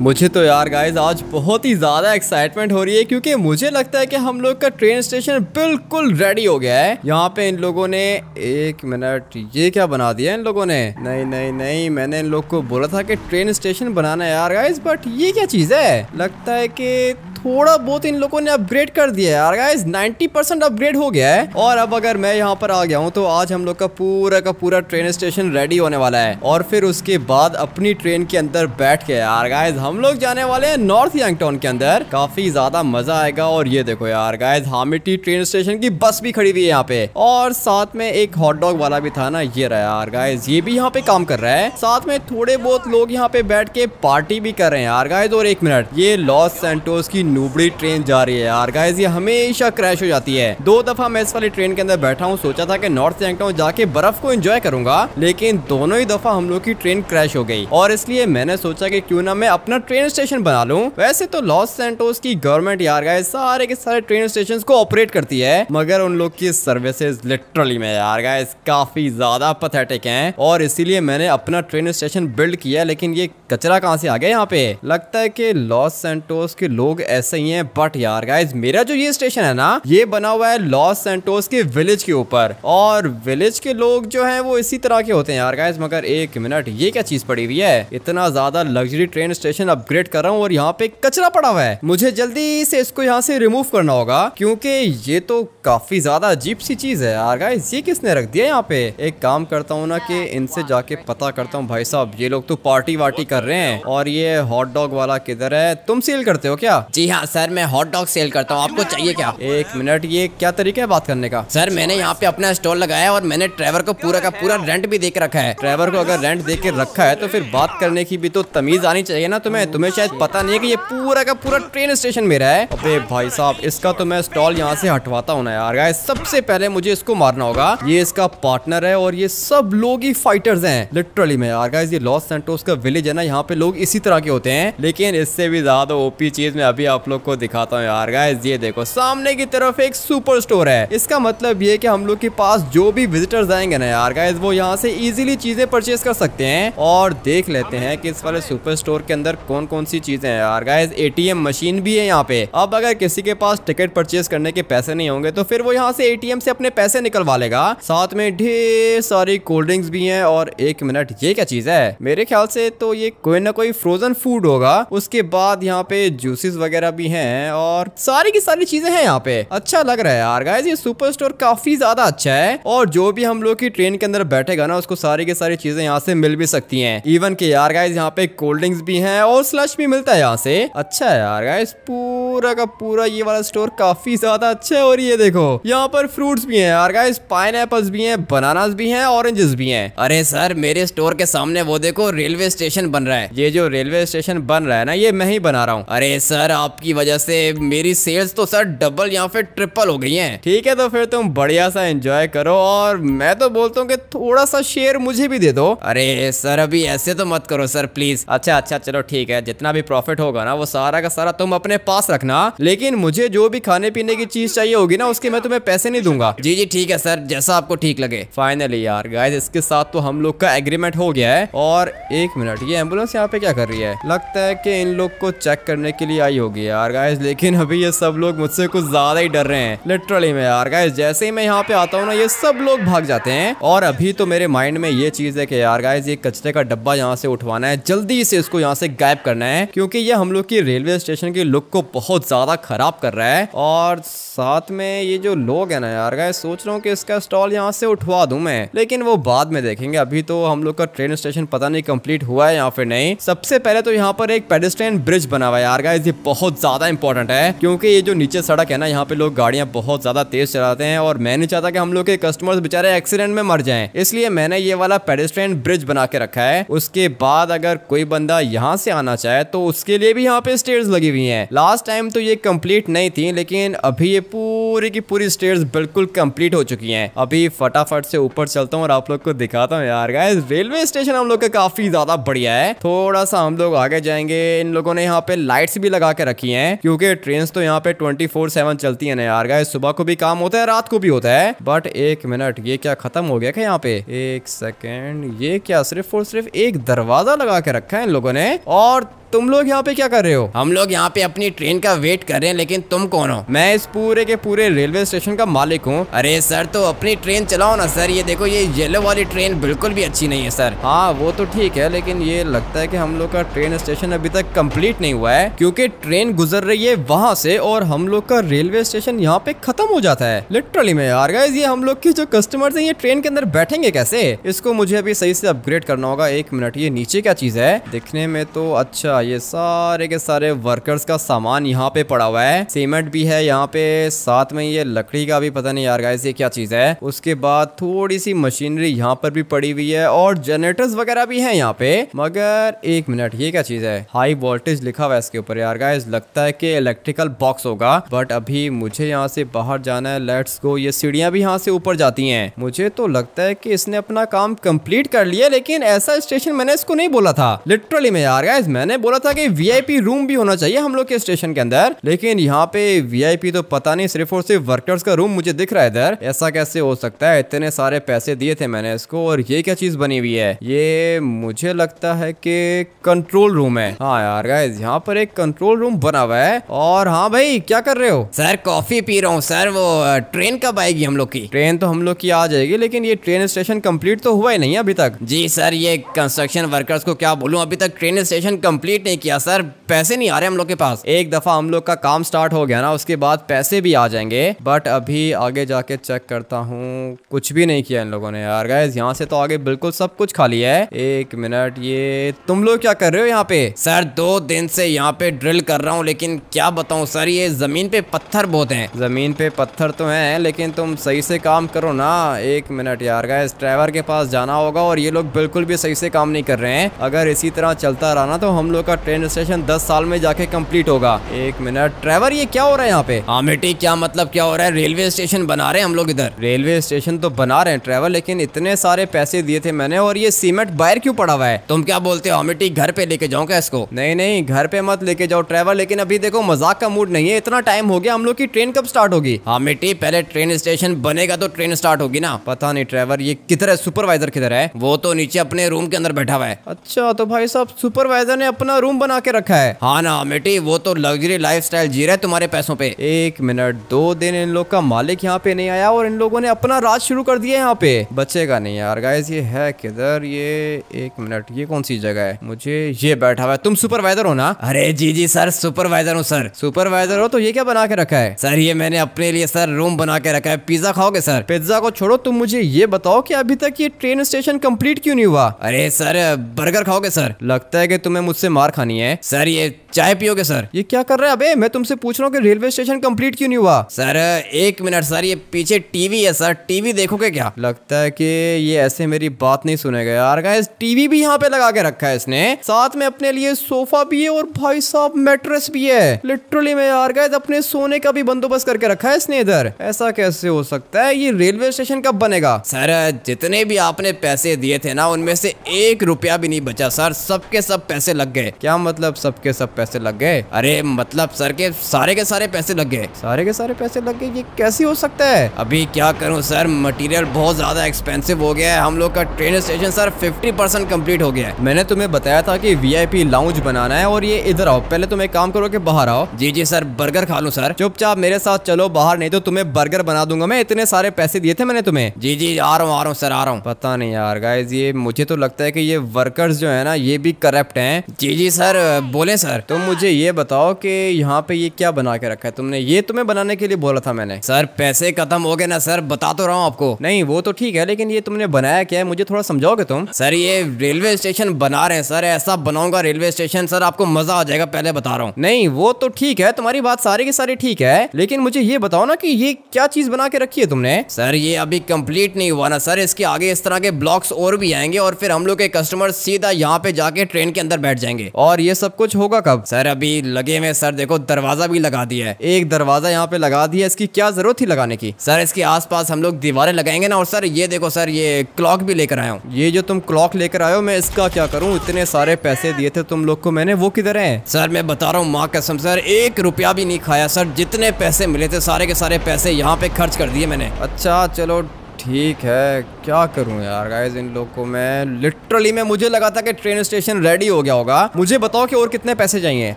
मुझे तो यार गाइज़ आज बहुत ही ज़्यादा एक्साइटमेंट हो रही है क्योंकि मुझे लगता है कि हम लोग का ट्रेन स्टेशन बिल्कुल रेडी हो गया है। यहाँ पे इन लोगों ने, एक मिनट ये क्या बना दिया इन लोगों ने? नहीं नहीं नहीं, मैंने इन लोग को बोला था कि ट्रेन स्टेशन बनाना है यार गाइज़ बट ये क्या चीज़ है? लगता है कि थोड़ा बहुत इन लोगों ने अपग्रेड कर दिया है यार गाइस 90 परसेंट अपग्रेड हो गया है। और अब अगर मैं यहाँ पर आ गया हूँ तो आज हम लोग का पूरा का पूरा ट्रेन स्टेशन रेडी होने वाला है। और फिर उसके बाद अपनी ट्रेन के अंदर बैठ के यार गाइस हम लोग जाने वाले हैं नॉर्थ यंगटाउन के अंदर। काफ़ी ज़्यादा मज़ा आएगा और ये देखो यार गाइस हामिटी ट्रेन स्टेशन की बस भी खड़ी हुई है यहाँ पे। और साथ में एक हॉट डॉग वाला भी था ना, ये रहा यार गाइस ये भी यहाँ पे काम कर रहा है। साथ में थोड़े बहुत लोग यहाँ पे बैठ के पार्टी भी कर रहे हैं यार गाइस और एक मिनट ये लॉस सेंटोस की नूबड़ी ट्रेन जा रही है यार गाइस ये हमेशा क्रैश हो जाती है। दो दफ़ा मैं इस वाली ट्रेन के अंदर बैठा हूँ, सोचा था कि नॉर्थ सैंगटाउन जाके बर्फ़ को एंजॉय करूँगा, लेकिन दोनों ही दफ़ा हम लोग की ट्रेन क्रैश हो गई। और इसलिए मैंने सोचा कि क्यों ना मैं अपना ट्रेन स्टेशन बना लूँ। वैसे तो लॉस सेंटोस की गवर्नमेंट यार गाइस सारे के सारे ट्रेन स्टेशन को ऑपरेट करती है, मगर उन लोग की सर्विसेज़ लिटरली में यार गाइस काफ़ी ज़्यादा पथेटिक है। और इसीलिए मैंने अपना ट्रेन स्टेशन बिल्ड किया, लेकिन ये कचरा कहाँ से आ गया यहाँ पे? लगता है कि लॉस सेंटोस के लोग ऐसे ही है बट यार गाइज़ मेरा जो ये स्टेशन है ना, ये बना हुआ है लॉस सेंटोस के विलेज के ऊपर। और विलेज के लोग जो है, वो इसी तरह के होते हैं यार गाइज़ मगर एक मिनट ये क्या चीज़ पड़ी हुई है? इतना ज़्यादा लग्जरी ट्रेन स्टेशन अपग्रेड कर रहा हूँ और यहाँ पे कचरा पड़ा हुआ है। मुझे जल्दी से इसको यहाँ से रिमूव करना होगा क्योंकि ये तो काफ़ी ज़्यादा अजीब सी चीज़ है यार। गाइज़ ये किसने रख दिया यहाँ पे? एक काम करता हूँ ना कि इनसे जाके पता करता हूँ भाई साहब ये लोग तो पार्टी वार्टी कर रहे हैं और ये हॉट डॉग वाला किधर है? तुम सेल करते हो क्या? जी हाँ सर मैं हॉट डॉग सेल करता हूँ। आपको चाहिए क्या? एक मिनट ये क्या तरीका है बात करने का? सर मैंने यहाँ पे अपना स्टॉल लगाया और मैंने ड्राइवर को पूरा का पूरा रेंट भी दे के रखा है। ड्राइवर को अगर रेंट दे के रखा है तो फिर बात करने की भी तो तमीज आनी चाहिए ना तुम्हें। तुम्हें शायद पता नहीं है कि ये पूरा का पूरा ट्रेन स्टेशन मेरा है। अबे भाई साहब, इसका तो मैं स्टॉल यहाँ से हटवाता हूँ ना यार। गाइस सबसे पहले मुझे इसको मारना होगा। ये इसका पार्टनर है और ये सब लोग ही फाइटर्स हैं लिटरली में यार। गाइस ये लॉस सेंटोस का विलेज है ना, यहाँ पे लोग इसी तरह के होते हैं। लेकिन इससे भी ज़्यादा ओपी चीज़ में अभी आप लोग को दिखाता हूँ यार। गाइस ये देखो, सामने की तरफ़ एक सुपर स्टोर है। इसका मतलब ये कि हम लोग के पास जो भी विजिटर्स आएँगे ना यार गाइस वो यहाँ से इजीली चीज़ें परचेज कर सकते हैं। और देख लेते हैं कि इस वाले सुपर स्टोर के अंदर कौन कौन सी चीज़ें हैं यार? गाइस एटीएम मशीन भी है यहाँ पे। अब अगर किसी के पास टिकट परचेज करने के पैसे नहीं होंगे तो फिर वो यहाँ से एटीएम से अपने पैसे निकलवा लेगा। साथ में ढेर सारी कोल्ड ड्रिंक्स भी है और एक मिनट ये क्या चीज़ है? मेरे ख्याल से तो ये कोई ना कोई फ्रोजन फ़ूड होगा। उसके बाद यहाँ पे जूसेस वगैरह भी हैं और सारी की सारी चीज़ें हैं यहाँ पे। अच्छा लग रहा है यार। गाइस ये सुपर स्टोर काफ़ी ज़्यादा अच्छा है और जो भी हम लोग की ट्रेन के अंदर बैठेगा ना, उसको सारी की सारी चीज़ें यहाँ से मिल भी सकती हैं। इवन के यार गाइस यहाँ पे कोल्ड ड्रिंक्स भी हैं और स्लश भी मिलता है यहाँ से। अच्छा है यार गाइस पूरा का पूरा ये वाला स्टोर काफ़ी ज़्यादा अच्छा है और ये देखो, यहाँ पर फ्रूट्स भी हैं यार गाइस पाइन भी हैं बनानास भी हैं ऑरेंजेस भी हैं। अरे सर मेरे स्टोर के सामने वो देखो रेलवे स्टेशन बन रहा है। ये जो रेलवे स्टेशन बन रहा है ना, ये मैं ही बना रहा हूँ। अरे सर आपकी वजह से मेरी सेल्स तो सर डबल या फिर ट्रिपल हो गई है। ठीक है तो फिर तुम बढ़िया सा एंजॉय करो और मैं तो बोलता हूँ कि थोड़ा सा शेयर मुझे भी दे दो। अरे सर अभी ऐसे तो मत करो सर प्लीज़ अच्छा अच्छा चलो ठीक है जितना भी प्रॉफिट होगा ना वो सारा का सारा तुम अपने पास रखना। लेकिन मुझे जो भी खाने पीने की चीज़ चाहिए होगी ना उसके मैं तुम्हें पैसे नहीं दूँगा। जी जी ठीक है सर जैसा आपको ठीक लगे। फाइनली यार गाइस इसके साथ तो हम लोग का एग्रीमेंट हो गया है। और एक मिनट ये एंबुलेंस यहाँ पे क्या कर रही है? लगता है कि इन लोग को चेक करने के लिए आई होगी यार गाइस लेकिन अभी ये सब लोग मुझसे कुछ ज़्यादा ही डर रहे हैं। लिटरली में यार गाइस जैसे ही मैं यहाँ पे आता हूँ ना ये सब लोग भाग जाते हैं। और अभी तो मेरे माइंड में ये चीज़ है कि यार गाइस ये कचरे का डब्बा यहाँ से उठवाना है जल्दी से इसको यहाँ से गायब करना है, क्योंकि ये हम लोग की रेलवे स्टेशन की लुक को बहुत ज़्यादा खराब कर रहा है। और साथ में ये जो लोग है ना यार गाइस सोच रहा हूँ कि इसका स्टॉल यहाँ से उठवा दूँ मैं। लेकिन वो बाद में देखेंगे। अभी तो हम लोग का ट्रेन स्टेशन पता नहीं कंप्लीट हुआ है या फिर नहीं। सबसे पहले तो यहाँ पर एक पेडिस्ट्रेन ब्रिज बना हुआ है यार गाइस ये बहुत ज़्यादा इंपॉर्टेंट है। क्योंकि ये जो नीचे सड़क है ना, यहाँ पे लोग गाड़ियाँ बहुत ज़्यादा तेज चलाते हैं और मैं नहीं चाहता कि हम लोग के कस्टमर्स बेचारे एक्सीडेंट में मर जाएँ। इसलिए मैंने ये वाला पेडिस्ट्रेन ब्रिज बना के रखा है। उसके बाद अगर कोई बंदा यहाँ से आना चाहे तो उसके लिए भी यहाँ पे स्टेयर्स लगी हुई है। लास्ट टाइम तो ये कंप्लीट नहीं थी, लेकिन अभी ये पूरी की पूरी स्टेयर्स बिल्कुल कंप्लीट हो चुकी हैं। अभी फटाफट से ऊपर चलता हूँ और आप लोग को दिखाता हूँ यार। गाइस रेलवे स्टेशन हम लोग का काफ़ी ज़्यादा बढ़िया है। थोड़ा सा हम लोग आगे जाएँगे। इन लोगों ने यहाँ पे लाइट्स भी लगा के रखी हैं, क्योंकि ट्रेन तो यहाँ पे ट्वेंटी फोर सेवन चलती है ना यार। गाइस सुबह को भी काम होता है, रात को भी होता है। बट एक मिनट ये क्या खत्म हो गया क्या यहाँ पे? एक सेकेंड ये क्या सिर्फ़ और सिर्फ़ एक दरवाज़ा लगा के रखा है इन लोगों ने। और तुम लोग यहाँ पे क्या कर रहे हो? हम लोग यहाँ पे अपनी ट्रेन का वेट कर रहे हैं लेकिन तुम कौन हो? मैं इस पूरे के पूरे रेलवे स्टेशन का मालिक हूँ। अरे सर तो अपनी ट्रेन चलाओ ना सर ये देखो ये येलो वाली ट्रेन बिल्कुल भी अच्छी नहीं है सर हाँ वो तो ठीक है लेकिन ये लगता है की हम लोग का ट्रेन स्टेशन अभी तक कंप्लीट नहीं हुआ है क्यूँकी ट्रेन गुजर रही है वहाँ से और हम लोग का रेलवे स्टेशन यहाँ पे खत्म हो जाता है। लिटरली में यार गाइस ये हम लोग के जो कस्टमर्स हैं ये ट्रेन के अंदर बैठेंगे कैसे? इसको मुझे अभी सही से अपग्रेड करना होगा। एक मिनट ये नीचे क्या चीज़ है? दिखने में तो अच्छा ये सारे के सारे वर्कर्स का सामान यहाँ पे पड़ा हुआ है। सीमेंट भी है यहाँ पे, साथ में ये लकड़ी का भी पता नहीं यार गाइस ये क्या चीज़ है। उसके बाद थोड़ी सी मशीनरी यहाँ पर भी पड़ी हुई है और जनरेटर्स वगैरह भी है यहाँ पे। मगर एक मिनट ये क्या चीज़ है? हाई वोल्टेज लिखा हुआ है इसके ऊपर यार गाइस लगता है कि इलेक्ट्रिकल बॉक्स होगा। बट अभी मुझे यहाँ से बाहर जाना है लेट्स गो ये सीढ़ियाँ भी यहाँ से ऊपर जाती हैं। मुझे तो लगता है कि इसने अपना काम कंप्लीट कर लिया, लेकिन ऐसा स्टेशन मैंने इसको नहीं बोला था। लिटरली में यार गाइस मैंने बोला था कि वीआईपी रूम भी होना चाहिए हम लोग के स्टेशन के अंदर लेकिन यहाँ पे वीआईपी तो पता नहीं सिर्फ़ और सिर्फ़ वर्कर्स का रूम मुझे दिख रहा है इधर। ऐसा कैसे हो सकता है? इतने सारे पैसे दिए थे मैंने इसको और ये क्या चीज़ बनी हुई है? ये मुझे लगता है कि कंट्रोल रूम है। हाँ यार गाइस यहाँ पर एक कंट्रोल रूम बना हुआ है और हाँ भाई क्या कर रहे हो? सर कॉफ़ी पी रहा हूँ सर वो ट्रेन कब आएगी हम लोग की? ट्रेन तो हम लोग की आ जाएगी लेकिन ये ट्रेन स्टेशन कंप्लीट तो हुआ ही नहीं अभी तक। जी सर ये कंस्ट्रक्शन वर्कर्स को क्या बोलूँ अभी तक ट्रेन स्टेशन कंप्लीट नहीं किया, सर। पैसे नहीं आ रहे हम लोग के पास। एक दफ़ा हम लोग का काम स्टार्ट हो गया ना, उसके बाद पैसे भी आ जाएँगे। बट अभी आगे जाके चेक करता हूँ। कुछ भी नहीं किया इन लोगों ने यार। गाइस यहाँ से तो आगे बिल्कुल सब कुछ खाली है। एक मिनट, ये तुम लोग क्या कर रहे हो यहाँ पे? सर, दो दिन से यहाँ पे ड्रिल कर रहा हूँ, लेकिन क्या बताऊँ, सर, ये ज़मीन पे पत्थर बहुत है। ज़मीन पे पत्थर तो है, लेकिन तुम सही से काम करो ना। एक मिनट यार गाइस ड्राइवर के पास जाना होगा और ये लोग बिल्कुल भी सही से काम नहीं कर रहे हैं। अगर इसी तरह चलता रहा ना तो हम लोग का ट्रेन स्टेशन दस साल में जाके कंप्लीट होगा। एक मिनट ड्राइवर ये क्या हो रहा है यहाँ पे? हाँ बेटी क्या मतलब क्या हो रहा है? रेलवे स्टेशन बना रहे हैं हम लोग इधर। रेलवे स्टेशन तो बना रहे हैं ट्रैवल लेकिन इतने सारे पैसे दिए थे मैंने और ये सीमेंट बाहर क्यों पड़ा हुआ है? तुम क्या बोलते हो? अमिटी घर पे लेके जाऊँ क्या इसको? नहीं नहीं घर पे मत लेके जाओ ट्रैवल लेकिन अभी देखो मज़ाक का मूड नहीं है। इतना टाइम हो गया हम लोग की ट्रेन कब स्टार्ट होगी? हाँ मिट्टी पहले ट्रेन स्टेशन बनेगा तो ट्रेन स्टार्ट होगी ना। पता नहीं ड्राइवर ये किधर है? सुपरवाइजर किधर है? वो तो नीचे अपने रूम के अंदर बैठा हुआ है। अच्छा तो भाई साहब सुपरवाइजर ने अपना रूम बना के रखा है। हाँ ना मिट्टी वो तो लग्जरी लाइफ स्टाइल जी रहा है तुम्हारे पैसों पे। एक मिनट दो दिन इन लोग का मालिक यहाँ पे नहीं आया और इन लोगों ने अपना राज शुरू कर दिया यहाँ पे। बचेगा नहीं यार गाइस ये है किधर? ये एक मिनट ये कौन सी जगह है? मुझे ये बैठा हुआ है। तुम सुपरवाइजर हो ना? अरे जी जी सर सुपरवाइजर हूँ सर। सुपरवाइजर हो तो ये क्या बना के रखा है? सर ये मैंने अपने लिए सर रूम बना के रखा है। पिज्जा खाओगे सर? पिज्जा को छोड़ो तुम मुझे ये बताओ कि अभी तक ये ट्रेन स्टेशन कंप्लीट क्यों नहीं हुआ? अरे सर बर्गर खाओगे सर? लगता है कि तुम्हें मुझसे मार खानी है। सर ये चाय पियोगे सर? ये क्या कर रहे हैं? अबे मैं तुमसे पूछ रहा हूँ कि रेलवे स्टेशन कंप्लीट क्यों नहीं हुआ? सर एक मिनट सर ये पीछे टीवी है सर। टीवी देखोगे क्या? लगता है कि ये ऐसे मेरी बात नहीं सुनेगा यार। गाइस टीवी भी यहाँ पे लगा के रखा है इसने। साथ में अपने लिए सोफा भी है और भाई साहब मैट्रेस भी है। लिटरली में यार गाइस अपने सोने का भी बंदोबस्त करके रखा है इसने इधर। ऐसा कैसे हो सकता है? ये रेलवे स्टेशन कब बनेगा? सर जितने भी आपने पैसे दिए थे ना उनमें से एक रुपया भी नहीं बचा सर। सबके सब पैसे लग गए। क्या मतलब सबके सब पैसे लग गए? अरे मतलब सर के सारे के सारे पैसे लग गए। सारे के सारे पैसे लग गए? ये कैसे हो सकता है? अभी क्या करूँ सर? मटेरियल बहुत ज़्यादा एक्सपेंसिव हो गया है। हम लोग का train station sir 50 percent complete हो गया है। मैंने तुम्हें बताया था कि वीआईपी लाउंज बनाना है और ये इधर आओ। पहले तुम एक काम करो कि बाहर आओ। जी जी सर बर्गर खा लो सर। चुपचाप मेरे साथ चलो बाहर, नहीं तो तुम्हें बर्गर बना दूँगा मैं। इतने सारे पैसे दिए थे मैंने तुम्हें। जी जी, आ रहा हूँ, आ रहा हूँ सर, आ रहा हूँ। पता नहीं यार गाइज़ ये मुझे तो लगता है कि ये वर्कर्स जो है ना, ये भी करप्ट हैं। जी जी सर बोले सर। तुम मुझे ये बताओ कि यहाँ पे ये क्या बना के रखा है तुमने? ये तुम्हें बनाने के लिए बोला था मैंने। सर पैसे खत्म हो गए ना सर बता तो रहा हूँ आपको। नहीं वो तो ठीक है लेकिन ये तुमने बनाया क्या है? मुझे थोड़ा समझाओगे तुम? सर ये रेलवे स्टेशन बना रहे हैं सर ऐसा बनाऊँगा रेलवे स्टेशन। सर आपको मज़ा आ जाएगा पहले बता रहा हूँ। नहीं वो तो ठीक है तुम्हारी बात सारी की सारी ठीक है लेकिन मुझे ये बताओ ना कि ये क्या चीज़ बना के रखी है तुमने? सर ये अभी कंप्लीट नहीं हुआ ना सर इसके आगे इस तरह के ब्लॉक्स और भी आएँगे और फिर हम लोग के कस्टमर सीधा यहाँ पे जाके ट्रेन के अंदर बैठ जाएँगे। और ये सब कुछ होगा कब? सर अभी लगे हुए सर देखो दरवाज़ा भी लगा दिया है। एक दरवाज़ा यहाँ पे लगा दिया है इसकी क्या ज़रूरत थी लगाने की? सर इसके आसपास हम लोग दीवारें लगाएँगे ना और सर ये देखो सर ये क्लॉक भी लेकर आया हूँ। ये जो तुम क्लॉक लेकर आयो मैं इसका क्या करूँ? इतने सारे पैसे दिए थे तुम लोग को मैंने वो किधर है? सर मैं बता रहा हूँ माँ कसम सर एक रुपया भी नहीं खाया सर जितने पैसे मिले थे सारे के सारे पैसे यहाँ पे खर्च कर दिए मैंने। अच्छा चलो ठीक है, क्या करूँ यार? गाइस इन लोग को मैं लिटरली में, मुझे लगा था कि ट्रेन स्टेशन रेडी हो गया होगा। मुझे बताओ कि और कितने पैसे चाहिए?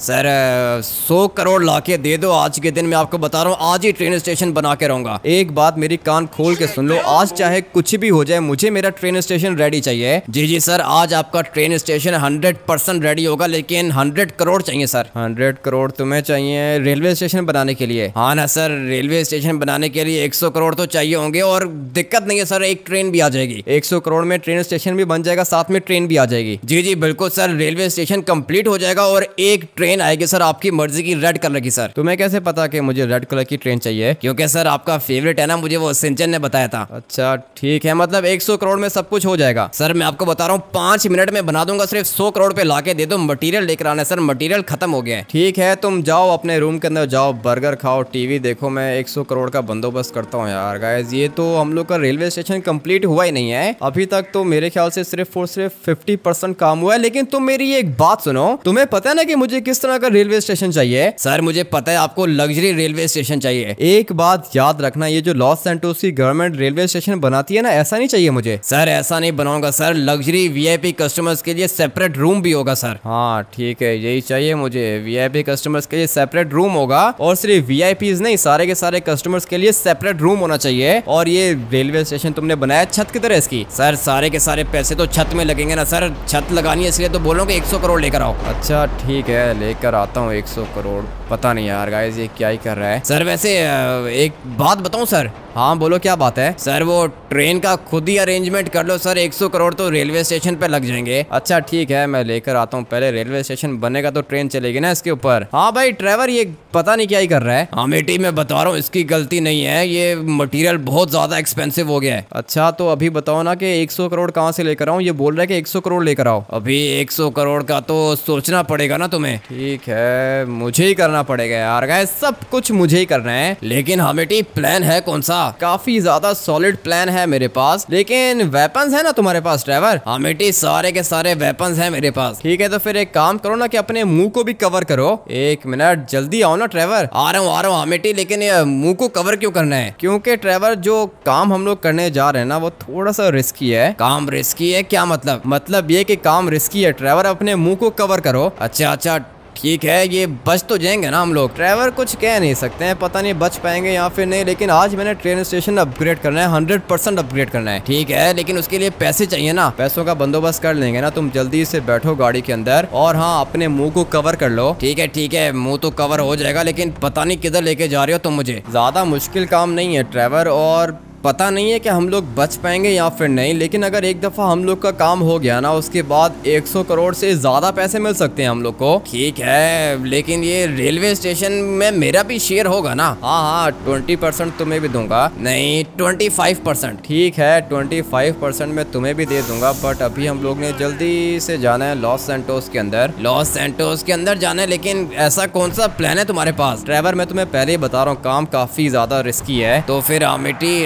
सर सौ करोड़ ला के दे दो, आज के दिन मैं आपको बता रहा हूँ, आज ही ट्रेन स्टेशन बना के रहूँगा। एक बात मेरी कान खोल के सुन लो, आज चाहे कुछ भी हो जाए, मुझे मेरा ट्रेन स्टेशन रेडी चाहिए। जी जी सर आज आपका train station hundred percent ready होगा, लेकिन हंड्रेड करोड़ चाहिए सर हंड्रेड करोड़ तुम्हें चाहिए रेलवे स्टेशन बनाने के लिए। हाँ ना सर रेलवे स्टेशन बनाने के लिए एक सौ करोड़ तो चाहिए होंगे, और दिक्कत नहीं है सर एक ट्रेन भी आ जाएगी। एक सौ करोड़ में ट्रेन स्टेशन भी बन जाएगा साथ में ट्रेन भी आ जाएगी। जी जी बिल्कुल सर रेलवे स्टेशन कंप्लीट हो जाएगा और एक ट्रेन आएगी सर आपकी मर्ज़ी की रेड कलर की सर। तुम्हें कैसे पता कि मुझे रेड कलर की ट्रेन चाहिए? क्योंकि सर आपका फेवरेट है ना मुझे वो सिंचन ने बताया था। अच्छा ठीक है मतलब एक सौ करोड़ में सब कुछ हो जाएगा। सर मैं आपको बता रहा हूँ पाँच मिनट में बना दूँगा सिर्फ़ सौ करोड़ पे ला दे दो मटीरियल लेकर आना सर मटीरियल खत्म हो गया है। ठीक है तुम जाओ अपने रूम के अंदर जाओ बर्गर खाओ टीवी देखो मैं एक सौ करोड़ का बंदोबस्त करता हूँ यार गाइज़ ये तो हम लोग का रेलवे स्टेशन कंप्लीट हुआ ही नहीं है। अभी तक तो मेरे ख्याल से सिर्फ़ और सिर्फ़ फिफ्टी परसेंट काम हुआ है, लेकिन तुम मेरी एक बात सुनो। तुम्हें पता है ना कि मुझे किस तरह का रेलवे स्टेशन चाहिए? सर, मुझे पता है आपको लग्जरी रेलवे स्टेशन चाहिए। एक बात याद रखना, ये जो लॉस सेंटोस की गवर्नमेंट रेलवे स्टेशन बनाती है ना, ऐसा नहीं चाहिए मुझे। सर, ऐसा नहीं बनाऊँगा, सर। लग्जरी वीआईपी कस्टमर्स के लिए सेपरेट रूम भी होगा, सर। हाँ ठीक है, यही चाहिए मुझे। वीआईपी कस्टमर्स के लिए सेपरेट रूम होगा, और सिर्फ़ वीआईपी नहीं, सारे के सारे कस्टमर्स के लिए सेपरेट रूम होना चाहिए। और ये रेलवे स्टेशन तुमने बनाया छत की तरह इसकी? सर सारे के सारे पैसे तो छत में लगेंगे ना सर। छत लगानी है इसलिए तो बोलो कि 100 करोड़ लेकर आओ। अच्छा ठीक है लेकर आता हूँ 100 करोड़। पता नहीं यार गाइस ये क्या ही कर रहा है। सर वैसे एक बात बताऊँ सर? हाँ बोलो क्या बात है? सर वो ट्रेन का खुद ही अरेंजमेंट कर लो सर। 100 करोड़ तो रेलवे स्टेशन पे लग जाएँगे। अच्छा ठीक है मैं लेकर आता हूँ। पहले रेलवे स्टेशन बनेगा तो ट्रेन चलेगी ना इसके ऊपर। हाँ भाई ड्राइवर ये पता नहीं क्या ही कर रहा है। हाँ बेटी मैं बता रहा हूँ इसकी गलती नहीं है। ये मटीरियल बहुत ज़्यादा एक्सपेंसिव हो गया है। अच्छा तो अभी बताओ ना कि 100 करोड़ कहाँ से लेकर आऊँ? ये बोल रहा है कि 100 करोड़ लेकर आओ। अभी 100 करोड़ का तो सोचना पड़ेगा ना तुम्हें। ठीक है, मुझे ही करना पड़ेगा यार। गाय सब कुछ मुझे ही करना है। लेकिन हमेटी प्लान है कौन सा? काफ़ी ज़्यादा सॉलिड प्लान है मेरे पास। लेकिन वेपन्स है ना तुम्हारे पास ड्राइवर हमेटी सारे के सारे वेपन्स है मेरे पास। ठीक है तो फिर एक काम करो ना कि अपने मुँह को भी कवर करो। एक मिनट जल्दी आओ ना ड्राइवर आ रहा हूँ, आ रहा हूँ हमेटी लेकिन मुँह को कवर क्यों करना है? क्योंकि ड्राइवर जो काम हम लोग करने जा रहे हैं ना, वो थोड़ा सा रिस्की है। काम रिस्की है? क्या मतलब? मतलब ये कि काम रिस्की है। ड्राइवर अपने मुँह को कवर करो। अच्छा अच्छा ठीक है, ये बच तो जाएँगे ना हम लोग। ड्राइवर कुछ कह नहीं सकते हैं। पता नहीं बच पाएँगे या फिर नहीं, लेकिन आज मैंने ट्रेन स्टेशन अपग्रेड करना है हंड्रेड परसेंट अपग्रेड करना है। ठीक है, लेकिन उसके लिए पैसे चाहिए ना। पैसों का बंदोबस्त कर लेंगे ना तुम। जल्दी से बैठो गाड़ी के अंदर और हाँ अपने मुँह को कवर कर लो। ठीक है ठीक है, मुँह तो कवर हो जाएगा, लेकिन पता नहीं किधर लेके जा रहे हो तुम मुझे। ज़्यादा मुश्किल काम नहीं है ड्राइवर और पता नहीं है कि हम लोग बच पाएँगे या फिर नहीं, लेकिन अगर एक दफ़ा हम लोग का काम हो गया ना, उसके बाद 100 करोड़ से ज़्यादा पैसे मिल सकते हैं हम लोग को। ठीक है, लेकिन ये रेलवे स्टेशन में मेरा भी शेयर होगा ना? हाँ हाँ ट्वेंटी परसेंट तुम्हें भी दूँगा। नहीं, ट्वेंटी फाइव परसेंट। ठीक है, ट्वेंटी फाइव परसेंट में तुम्हें भी दे दूँगा बट अभी हम लोग ने जल्दी से जाना है लॉस सेंटोस के अंदर। लॉस सेंटोस के अंदर जाना है, लेकिन ऐसा कौन सा प्लान है तुम्हारे पास? ड्राइवर, मैं तुम्हें पहले ही बता रहा हूँ, काम काफ़ी ज़्यादा रिस्की है। तो फिर अमिटी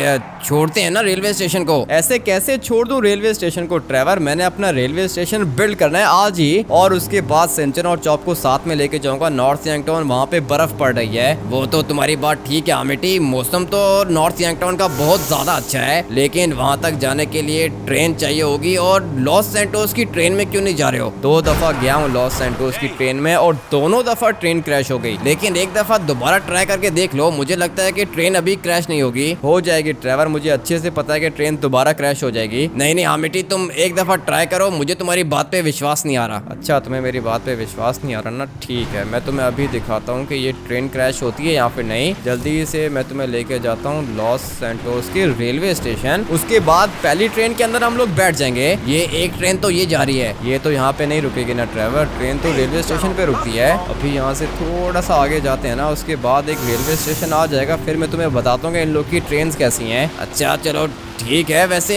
छोड़ते हैं ना रेलवे स्टेशन को। ऐसे कैसे छोड़ दूँ रेलवे स्टेशन को? ट्रेवर, मैंने अपना रेलवे स्टेशन बिल्ड करना है आज ही, और उसके बाद सेंचन और चौप को साथ में लेके जाऊँगा। नॉर्थ यांगटाउन वहाँ पे बर्फ़ पड़ रही है। वो तो तुम्हारी बात ठीक है अमिटी मौसम तो नॉर्थ यांगटाउन का बहुत ज़्यादा अच्छा है, लेकिन वहाँ तक जाने के लिए ट्रेन चाहिए होगी। और लॉस सेंटोस की ट्रेन में क्यों नहीं जा रहे हो? दो दफ़ा गया हूँ लॉस सेंटोस की ट्रेन में, और दोनों दफ़ा ट्रेन क्रैश हो गई। लेकिन एक दफ़ा दोबारा ट्राई करके देख लो, मुझे लगता है की ट्रेन अभी क्रैश नहीं होगी। हो जाएगी ड्राइवर, मुझे अच्छे से पता है कि ट्रेन दोबारा क्रैश हो जाएगी। नहीं नहीं हामिटी तुम एक दफ़ा ट्राई करो, मुझे तुम्हारी बात पे विश्वास नहीं आ रहा। अच्छा तुम्हें मेरी बात पे विश्वास नहीं आ रहा ना? ठीक है, मैं तुम्हें अभी दिखाता हूँ कि ये ट्रेन क्रैश होती है या फिर नहीं। जल्दी से मैं तुम्हें लेके जाता हूँ लॉस सेंटोस के रेलवे स्टेशन। उसके बाद पहली ट्रेन के अंदर हम लोग बैठ जाएँगे। ये एक ट्रेन तो ये जा रही है। ये तो यहाँ पे नहीं रुकेगी ना ड्राइवर, ट्रेन तो रेलवे स्टेशन पे रुकती है। अभी यहाँ से थोड़ा सा आगे जाते हैं ना, उसके बाद एक रेलवे स्टेशन आ जाएगा। फिर मैं तुम्हें बताता हूँ इन लोग की ट्रेन कैसी है। अच्छा चलो ठीक है। वैसे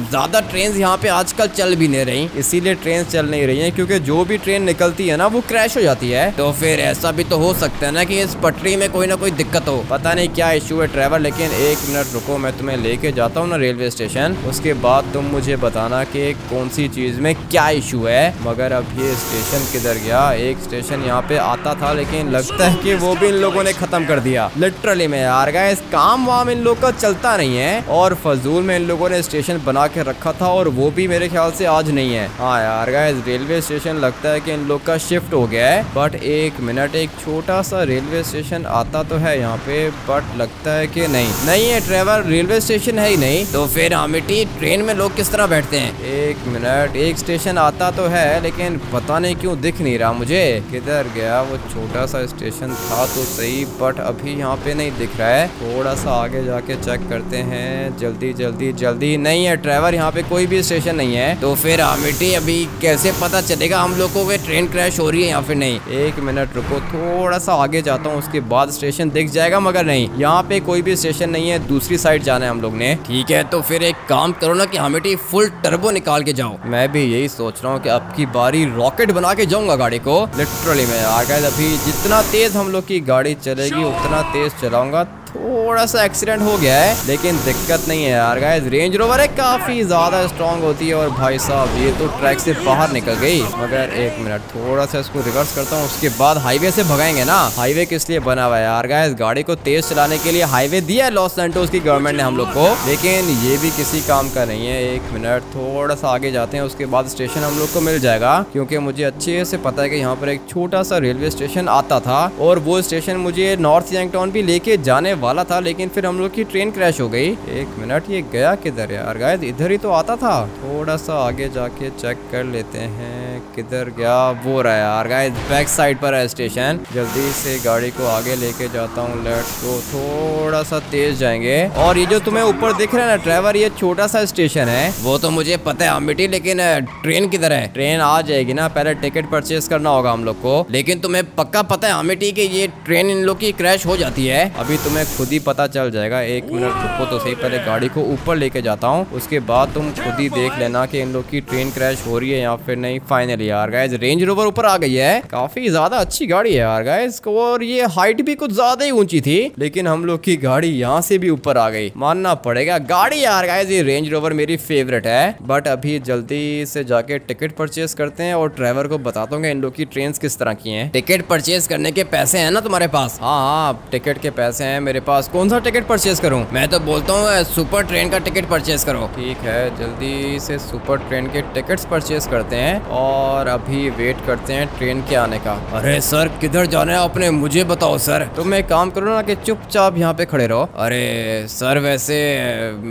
ज़्यादा ट्रेन यहाँ पे आजकल चल भी नहीं रही, इसीलिए ट्रेन चल नहीं रही है, क्योंकि जो भी ट्रेन निकलती है ना, वो क्रैश हो जाती है। तो फिर ऐसा भी तो हो सकता है ना कि इस पटरी में कोई ना कोई दिक्कत हो। पता नहीं क्या इशू है ड्राइवर लेकिन एक मिनट रुको, मैं तुम्हें लेके जाता हूँ ना रेलवे स्टेशन उसके बाद तुम मुझे बताना कि कौन सी चीज़ में क्या इशू है। मगर अब ये स्टेशन किधर गया? एक स्टेशन यहाँ पे आता था, लेकिन लगता है की वो भी इन लोगों ने खत्म कर दिया। लिटरली में यार काम वाम इन लोग का चलता नहीं है और फजूल में इन लोगों ने स्टेशन बना के रखा था और वो भी मेरे ख्याल से आज नहीं है। हाँ यार रेलवे स्टेशन लगता है कि इन लोग का शिफ्ट हो गया है बट एक मिनट एक छोटा सा रेलवे स्टेशन आता तो है यहाँ पे बट लगता है कि नहीं। नहीं है ट्रेवल रेलवे स्टेशन है ही नहीं। तो फिर अमिटी ट्रेन में लोग किस तरह बैठते हैं? एक मिनट एक स्टेशन आता तो है, लेकिन पता नहीं क्यों दिख नहीं रहा मुझे। किधर गया वो छोटा सा स्टेशन था तो सही बट अभी यहाँ पे नहीं दिख रहा है। थोड़ा सा आगे जाके चेक करते हैं। जल्दी जल्दी जल्दी। नहीं है ड्राइवर यहाँ पे कोई भी स्टेशन नहीं है। तो फिर अमिटी अभी कैसे पता चलेगा हम लोग को? ट्रेन क्रैश हो रही है या फिर नहीं। एक मिनट रुको। थोड़ा सा आगे जाता हूँ उसके बाद स्टेशन दिख जाएगा मगर नहीं। यहाँ पे कोई भी स्टेशन नहीं है दूसरी साइड जाना है हम लोग ने। ठीक है तो फिर एक काम करो ना कि हमेटी फुल टर्बो निकाल के जाओ। मैं भी यही सोच रहा हूँ कि अब की बारी रॉकेट बना के जाऊँगा गाड़ी को। लिटरली मैं आ गया अभी जितना तेज हम लोग की गाड़ी चलेगी उतना तेज चलाऊँगा। थोड़ा सा एक्सीडेंट हो गया है, लेकिन दिक्कत नहीं है यार गाइस रेंज रोवर है काफ़ी ज़्यादा स्ट्रॉन्ग होती है और भाई साहब, ये तो ट्रैक से बाहर निकल गई। मगर एक मिनट थोड़ा सा इसको रिवर्स करता हूँ, उसके बाद हाईवे से भगाएँगे ना। हाईवे किस लिए बना हुआ है यार गाइस गाड़ी को तेज चलाने के लिए हाईवे दिया है लॉस सेंटोस की गवर्नमेंट ने हम लोग को। लेकिन ये भी किसी काम का नहीं है। एक मिनट थोड़ा सा आगे जाते हैं, उसके बाद स्टेशन हम लोग को मिल जाएगा। क्योंकि मुझे अच्छे से पता है कि यहाँ पर एक छोटा सा रेलवे स्टेशन आता था, और वो स्टेशन मुझे नॉर्थ यंगटाउन भी लेके जाने वाला था, लेकिन फिर हम लोग की ट्रेन क्रैश हो गई। एक मिनट, ये गया किधर यार? गाय इधर ही तो आता था। थोड़ा सा आगे जाके चेक कर लेते हैं। किधर? गया वो रहा यार? गाय बैक साइड पर है स्टेशन जल्दी से गाड़ी को आगे लेके जाता हूँ. लेट्स को थोड़ा सा तेज जाएँगे. और ये जो तुम्हें ऊपर दिख रहा है ना ड्राइवर ये छोटा सा स्टेशन है. वो तो मुझे पता है अमिटी लेकिन ट्रेन किधर है? ट्रेन आ जाएगी ना. पहले टिकट परचेज करना होगा हम लोग को. लेकिन तुम्हें पक्का पता है अमिटी की ये ट्रेन इन लोग की क्रैश हो जाती है. अभी तुम्हें खुद ही पता चल जाएगा. एक मिनट रुको तो सही. पहले गाड़ी को ऊपर लेके जाता हूँ. उसके बाद तुम खुद ही देख लेना की इन लोग की ट्रेन क्रैश हो रही है या फिर नहीं. फाइनली यार गाइज़ रेंज रोवर ऊपर आ गई है। काफ़ी ज़्यादा अच्छी गाड़ी है यार गाइज़ और ये हाइट भी कुछ ज़्यादा ही ऊँची थी, लेकिन हम लोग की गाड़ी यहाँ से भी ऊपर आ गई। मानना पड़ेगा, गाड़ी यार गाइज़ ये रेंज रोवर मेरी फेवरेट है बट अभी जल्दी से जाके टिकट परचेज करते हैं और ड्राइवर को बताता हूँ इन लोग की ट्रेन किस तरह की है। टिकट परचेज करने के पैसे है ना तुम्हारे पास? हाँ हाँ टिकट के पैसे है मेरे पास। कौन सा टिकट परचेज करूँ? मैं तो बोलता हूँ सुपर ट्रेन का टिकट परचेज करो। ठीक है, जल्दी से सुपर ट्रेन के टिकट्स परचेज करते हैं और अभी वेट करते हैं ट्रेन के आने का। अरे सर किधर जाना है? अपने मुझे बताओ सर तुम एक काम करो ना कि चुपचाप यहाँ पे खड़े रहो। अरे सर वैसे,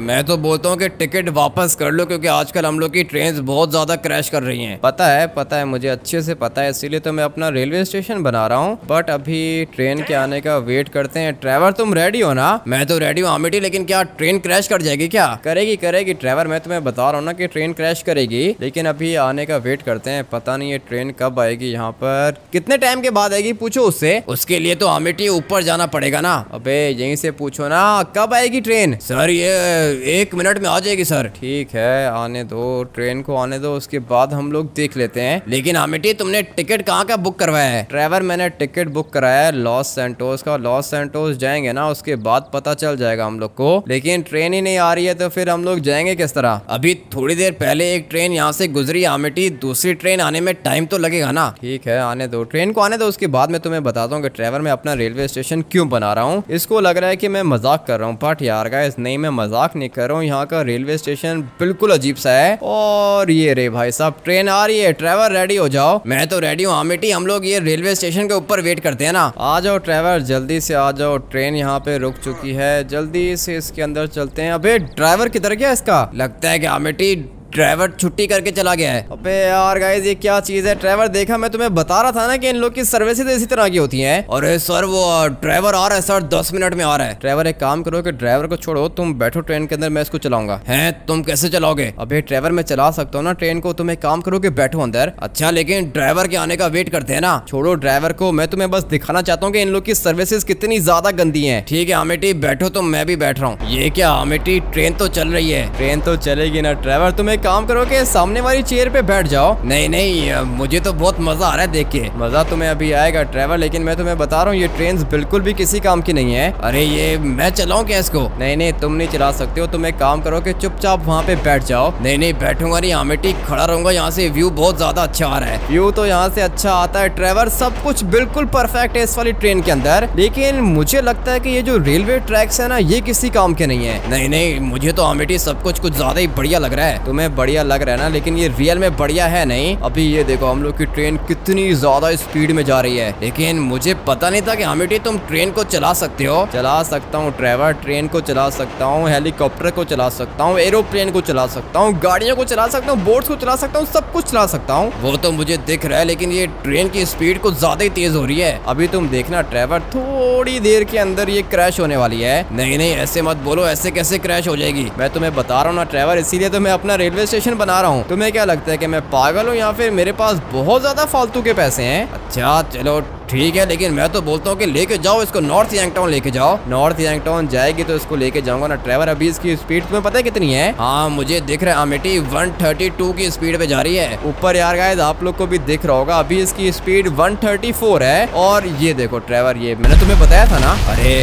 मैं तो बोलता हूँ कि टिकट वापस कर लो, क्योंकि आजकल हम लोग की ट्रेन बहुत ज़्यादा क्रैश कर रही है। पता है पता है, मुझे अच्छे से पता है, इसीलिए तो मैं अपना रेलवे स्टेशन बना रहा हूँ। बट अभी ट्रेन के आने का वेट करते हैं। ड्राइवर तुम रेडी हो ना? मैं तो रेडी हूँ अमिटी लेकिन क्या ट्रेन क्रैश कर जाएगी क्या? करेगी करेगी ड्राइवर मैं तुम्हें बता रहा हूँ ना कि ट्रेन क्रैश करेगी। लेकिन अभी आने का वेट करते हैं। पता नहीं ये ट्रेन कब आएगी यहाँ पर। कितने टाइम के बाद आएगी पूछो उससे। उसके लिए तो अमिटी ऊपर जाना पड़ेगा ना। अबे यहीं से पूछो ना कब आएगी ट्रेन सर ये एक मिनट में आ जाएगी सर। ठीक है आने दो ट्रेन को आने दो उसके बाद हम लोग देख लेते हैं। लेकिन अमिटी तुमने टिकट कहाँ का बुक करवाया है? ड्राइवर मैंने टिकट बुक कराया है लॉस सेंटोस का। लॉस सेंटोस जाएँगे ना उसके बाद पता चल जाएगा हम लोग को। लेकिन ट्रेन ही नहीं आ रही है तो फिर हम लोग जाएँगे किस तरह? अभी थोड़ी देर पहले एक ट्रेन यहाँ से गुजरी आमिटी दूसरी ट्रेन आने में टाइम तो लगेगा ना? ठीक है, आने दो। ट्रेन को आने दो, उसके बाद मैं तुम्हें बताता हूँ कि ट्रेवल में अपना रेलवे स्टेशन क्यों बना रहा हूँ। इसको लग रहा है कि मैं मज़ाक कर रहा हूँ। बट यार नहीं, मैं मज़ाक नहीं कर रहा हूँ। यहाँ का रेलवे स्टेशन बिल्कुल अजीब सा है। और ये रे भाई साहब, ट्रेन आ रही है। ट्रेवल रेडी हो जाओ। मैं तो रेडी हूँ आमिटी हम लोग ये रेलवे स्टेशन के ऊपर वेट करते हैं ना। आ जाओ ट्रेवल जल्दी से आ जाओ। ट्रेन यहाँ पे रुक चुकी है। जल्दी से इसके अंदर चलते हैं। अबे, ड्राइवर किधर गया इसका? लगता है कि आमिटी ड्राइवर छुट्टी करके चला गया है। अबे यार गाइस ये क्या चीज़ है? ड्राइवर देखा मैं तुम्हें बता रहा था ना कि इन लोग की सर्विसेज़ इसी तरह की होती हैं। अरे सर वो ड्राइवर आ रहा है सर दस मिनट में आ रहा है। ड्राइवर एक काम करो कि ड्राइवर को छोड़ो तुम बैठो ट्रेन के अंदर मैं इसको चलाऊँगा। है? तुम कैसे चलाओगे? अबे ड्राइवर मैं चला सकता हूँ ना ट्रेन को तुम एक काम करो कि बैठो अंदर। अच्छा लेकिन ड्राइवर के आने का वेट करते हैं ना। छोड़ो ड्राइवर को मैं तुम्हें बस दिखाना चाहता हूँ कि इन लोग की सर्विसेज़ कितनी ज़्यादा गंदी है। ठीक है अमेटी बैठो तो मैं भी बैठ रहा हूँ। ये क्या अमेटी ट्रेन तो चल रही है। ट्रेन तो चलेगी ना ड्राइवर तुम एक एक काम करो कि सामने वाली चेयर पे बैठ जाओ। नहीं नहीं मुझे तो बहुत मज़ा आ रहा है देख के। मज़ा तुम्हें अभी आएगा ट्रेवल लेकिन मैं तुम्हें बता रहा हूँ ये ट्रेन बिल्कुल भी किसी काम की नहीं है। अरे ये मैं चलाऊं क्या इसको? नहीं नहीं तुम नहीं चला सकते हो तुम एक काम करो कि चुपचाप वहाँ पे बैठ जाओ। नहीं नहीं बैठूँगा नहीं मिट्टी खड़ा रहूँगा यहाँ से व्यू बहुत ज़्यादा अच्छा आ रहा है। व्यू तो यहाँ से अच्छा आता है ट्रेवल सब कुछ बिल्कुल परफेक्ट है इस वाली ट्रेन के अंदर। लेकिन मुझे लगता है कि ये जो रेलवे ट्रैक्स है ना ये किसी काम के नहीं है। नहीं नहीं मुझे तो अमेठी सब कुछ कुछ ज़्यादा ही बढ़िया लग रहा है। तुम्हें बढ़िया लग रहा है ना, लेकिन ये रियल में बढ़िया है नहीं। अभी ये देखो, हम लोग की ट्रेन कितनी ज़्यादा स्पीड में जा रही है। लेकिन मुझे पता नहीं था कि अमेठी तुम ट्रेन को चला सकते हो। चला सकता हूँ, ड्राइवर ट्रेन को चला सकता हूँ, हेलीकॉप्टर को चला सकता हूँ, एरोप्लेन को चला सकता हूँ, गाड़ियों को चला सकता हूँ, बोट्स को चला सकता हूँ, सब कुछ चला सकता हूँ। वो तो मुझे दिख रहा है, लेकिन ये ट्रेन की स्पीड कुछ ज़्यादा ही तेज हो रही है। अभी तुम देखना, ड्राइवर थोड़ी देर के अंदर ये क्रैश होने वाली है। नहीं नहीं, ऐसे मत बोलो, ऐसे कैसे क्रैश हो जाएगी? मैं तुम्हें बता रहा हूँ ना, ड्राइवर, इसीलिए तो मैं अपना रेलवे स्टेशन बना रहा हूँ। तुम्हें क्या लगता है कि मैं पागल हूँ या फिर मेरे पास बहुत ज़्यादा फालतू के पैसे हैं? अच्छा चलो ठीक है, लेकिन मैं तो बोलता हूँ कि लेके जाओ इसको नॉर्थ यंगटाउन लेके जाओ। नॉर्थ यंगटाउन जाएगी तो इसको लेके जाऊँगा ना। ड्राइवर अभी इसकी स्पीड तुम्हें पता है कितनी है? हाँ मुझे दिख रहा है अमेठी 132 की स्पीड पे जा रही है। ऊपर यार गाइस आप लोग को भी दिख रहा होगा, अभी इसकी स्पीड 134 है। और ये देखो ड्राइवर ये मैंने तुम्हें बताया था ना? अरे,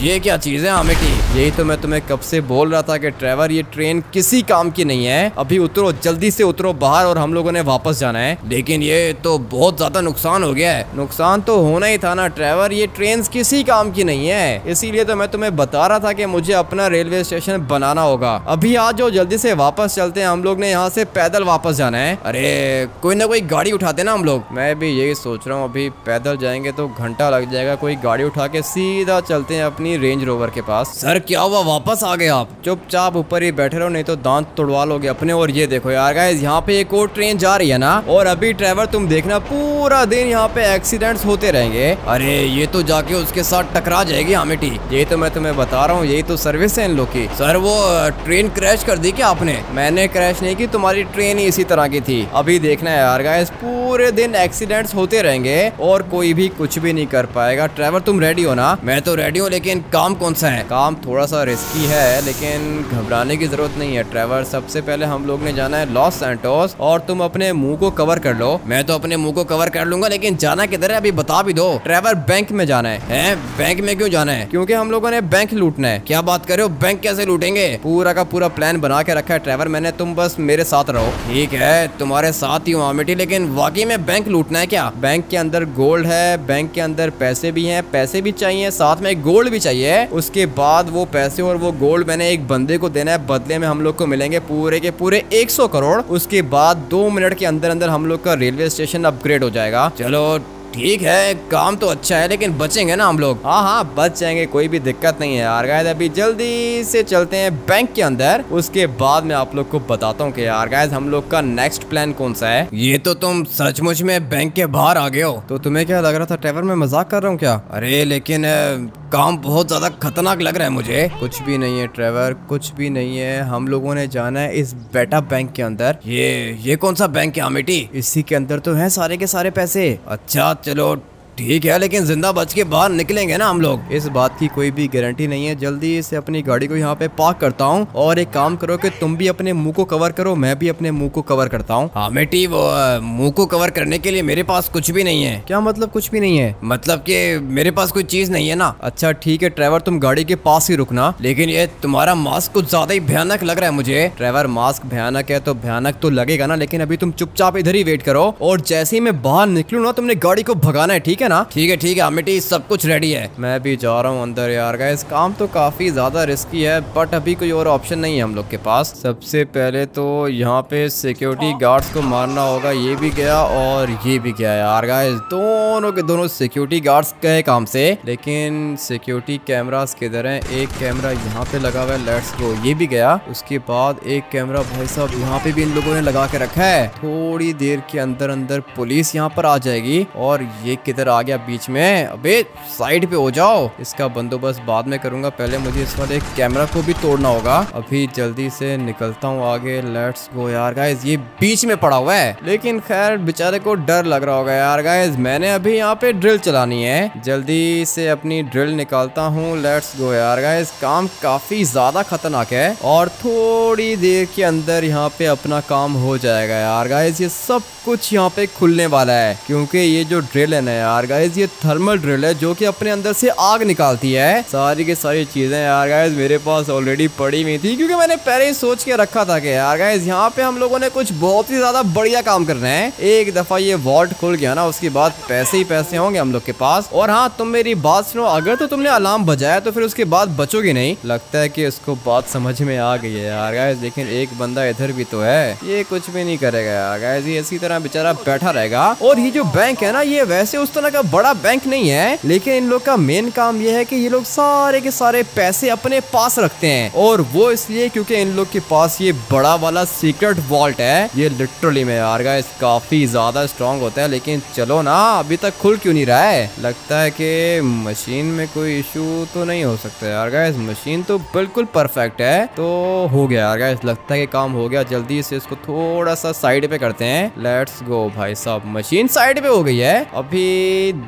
ये क्या चीज़ है अमेठी यही तो मैं तुम्हें कब से बोल रहा था कि ड्राइवर ये ट्रेन किसी काम की नहीं है। अभी उतरो, जल्दी से उतरो बाहर और हम लोगों ने वापस जाना है। लेकिन ये तो बहुत ज़्यादा नुकसान हो गया है। नुकसान तो होना ही था ना, ड्राइवर। ये ट्रेन किसी काम की नहीं है। इसीलिए तो मैं तुम्हें बता रहा था कि मुझे अपना रेलवे स्टेशन बनाना होगा। अभी आज जो जल्दी से वापस चलते हैं। हम लोग ने यहाँ से पैदल वापस जाना है। अरे, कोई ना कोई गाड़ी उठाते ना हम लोग। मैं भी यही सोच रहा हूँ, अभी पैदल जाएँगे तो घंटा लग जाएगा। कोई गाड़ी उठा के सीधा चलते हैं अपनी रेंज रोवर के पास। सर, क्या हुआ? वापस आ गए आप। चुपचाप ऊपर ही बैठे रहो, नहीं तो दांत तोड़वा लोगे अपने। और ये देखो यार यहाँ पे एक और ट्रेन जा रही है ना? और अभी ड्राइवर, तुम देखना, पूरा दिन यहाँ पे एक्सीडेंट्स होते रहेंगे। अरे, ये तो जाके उसके साथ टकरा जाएगी अमेठी यही तो मैं तुम्हें बता रहा हूँ, यही तो सर्विस है इन लोग की। सर, वो ट्रेन क्रैश कर दी क्या आपने? मैंने क्रैश नहीं की, तुम्हारी ट्रेन ही इसी तरह की थी। अभी देखना है यार गाइस पूरे दिन एक्सीडेंट्स होते रहेंगे और कोई भी कुछ भी नहीं कर पाएगा। ड्राइवर तुम रेडी हो ना? मैं तो रेडी हूँ, लेकिन काम कौन सा है? काम थोड़ा सा रिस्की है, लेकिन घबराने की ज़रूरत नहीं है। ट्रेवर सबसे पहले हम लोग ने जाना है लॉस सेंटोस और तुम अपने मुँह को कवर कर लो। मैं तो अपने मुँह को कवर कर लूँगा, लेकिन जाना किधर है? अभी बता भी दो ट्रेवर बैंक में जाना है, है? बैंक में क्यों जाना है? क्योंकि हम लोगों ने बैंक लूटना है। क्या बात कर हो? बैंक कैसे लूटेंगे? पूरा का पूरा प्लान बना के रखा है ट्रेवर मैंने तुम बस मेरे साथ रहो। ठीक है तुम्हारे साथ ही हूँ मिट्टी लेकिन वाकई में बैंक लूटना है क्या? बैंक के अंदर गोल्ड है बैंक के अंदर पैसे भी हैं पैसे भी चाहिए साथ में गोल्ड भी चाहिए। उसके बाद वो पैसे और वो गोल्ड मैंने एक बंदे को देना है बदले में हम लोग को मिलेंगे पूरे के पूरे 100 करोड़। उसके बाद दो मिनट के अंदर अंदर हम लोग का रेलवे स्टेशन अपग्रेड हो जाएगा। चलो ठीक है काम तो अच्छा है लेकिन बचेंगे ना हम लोग। हाँ हाँ बच जाएँगे कोई भी दिक्कत नहीं है यार। गायद अभी जल्दी से चलते हैं बैंक के अंदर। उसके बाद मैं आप लोग को बताता हूँ कि यार गायद हम लोग का नेक्स्ट प्लान कौन सा है? ये तो तुम सचमुच में बैंक के बाहर आ गए हो। तो तुम्हें क्या लग रहा था ट्रेवर में मज़ाक कर रहा हूँ क्या? अरे लेकिन काम बहुत ज़्यादा खतरनाक लग रहा है मुझे। कुछ भी नहीं है ट्रेवर कुछ भी नहीं है। हम लोगों ने जाना है इस बेटा बैंक के अंदर। ये ये कौन सा बैंक है अमेठी? इसी के अंदर तो है सारे के सारे पैसे। अच्छा चलो ठीक है लेकिन ज़िंदा बच के बाहर निकलेंगे ना हम लोग। इस बात की कोई भी गारंटी नहीं है। जल्दी से अपनी गाड़ी को यहाँ पे पार्क करता हूँ और एक काम करो कि तुम भी अपने मुँह को कवर करो मैं भी अपने मुँह को कवर करता हूँ। हाँ बेटी वो मुँह को कवर करने के लिए मेरे पास कुछ भी नहीं है। क्या मतलब कुछ भी नहीं है? मतलब की मेरे पास कोई चीज़ नहीं है ना। अच्छा ठीक है ड्राइवर तुम गाड़ी के पास ही रुकना। लेकिन ये तुम्हारा मास्क कुछ ज़्यादा ही भयानक लग रहा है मुझे। ड्राइवर मास्क भयानक है तो भयानक तो लगेगा ना लेकिन अभी तुम चुपचाप इधर ही वेट करो। और जैसे ही मैं बाहर निकलू ना तुमने गाड़ी को भगाना है ठीक है ना? ठीक है ठीक है मिट्टी सब कुछ रेडी है। मैं भी जा रहा हूँ अंदर यार गाइस काम तो काफ़ी ज़्यादा रिस्की है बट अभी कोई और ऑप्शन नहीं है हम लोग के पास। सबसे पहले तो यहाँ पे सिक्योरिटी गार्ड्स को मारना होगा ये भी गया और ये भी गया यार गाइस दोनों के दोनों सिक्योरिटी गार्ड्स गए काम से लेकिन सिक्योरिटी कैमरास किधर है? एक कैमरा यहाँ पे लगा हुआ है लेट्स गो ये भी गया उसके बाद एक कैमरा भाई साहब यहाँ पे भी इन लोगों ने लगा के रखा है। थोड़ी देर के अंदर अंदर पुलिस यहाँ पर आ जाएगी और ये किधर आ गया बीच में। अबे साइड पे हो जाओ। इसका बंदोबस्त बाद में करूँगा। पहले मुझे इस वाले कैमरा को भी तोड़ना होगा। अभी जल्दी से निकलता हूँ आगे। लेट्स गो यार गाइज़ ये बीच में पड़ा हुआ है। लेकिन खैर, बेचारे को डर लग रहा होगा यार गाइज़ मैंने अभी यहाँ पे ड्रिल चलानी है। जल्दी से अपनी ड्रिल निकालता हूँ। लेट्स गो यार गाइज़ काम काफ़ी ज़्यादा खतरनाक है। और थोड़ी देर के अंदर यहाँ पे अपना काम हो जाएगा यार गाइज़ ये सब कुछ यहाँ पे खुलने वाला है। क्योंकि ये जो ड्रिल है ना यार गाइज़ ये थर्मल ड्रिल है जो कि अपने अंदर से आग निकालती है। सारी की सारी चीज़ें यार गाइज़ मेरे पास ऑलरेडी पड़ी हुई थी, क्योंकि मैंने पहले ही सोच के रखा था कि यार गाइज़ यहाँ पे हम लोगों ने कुछ बहुत ही ज़्यादा बढ़िया काम करना है। एक दफ़ा ये वॉल्ट खुल गया ना, उसके बाद पैसे ही पैसे होंगे हम लोग के पास। और हाँ तुम मेरी बात सुनो, अगर तो तुमने अलार्म बजाया तो फिर उसके बाद बचोगे नहीं। लगता है कि उसको बात समझ में आ गई है यार गाइज़ लेकिन एक बंदा इधर भी तो है। ये कुछ भी नहीं करेगा यार गाइज़ ये इसी तरह बेचारा बैठा रहेगा। और ये जो बैंक है ना, ये वैसे उस तरह का बड़ा बैंक नहीं है, लेकिन इन लोग का मेन काम ये है कि ये लोग सारे के सारे पैसे अपने पास रखते हैं। और वो इसलिए क्योंकि इन लोग के पास ये बड़ा वाला सीक्रेट वॉल्ट है। ये लिटरली में यार गाइस काफ़ी ज़्यादा स्ट्रॉन्ग होता है, लेकिन चलो ना, अभी तक खुल क्यों नहीं रहा है? लगता है कि मशीन में कोई इशू तो नहीं हो सकता यार गाइस मशीन तो बिल्कुल परफेक्ट है। तो हो गया यार गाइस लगता है कि काम हो गया। जल्दी से इसको थोड़ा सा साइड पे करते हैं। लेट्स गो भाई साहब मशीन साइड पे हो गई है। अभी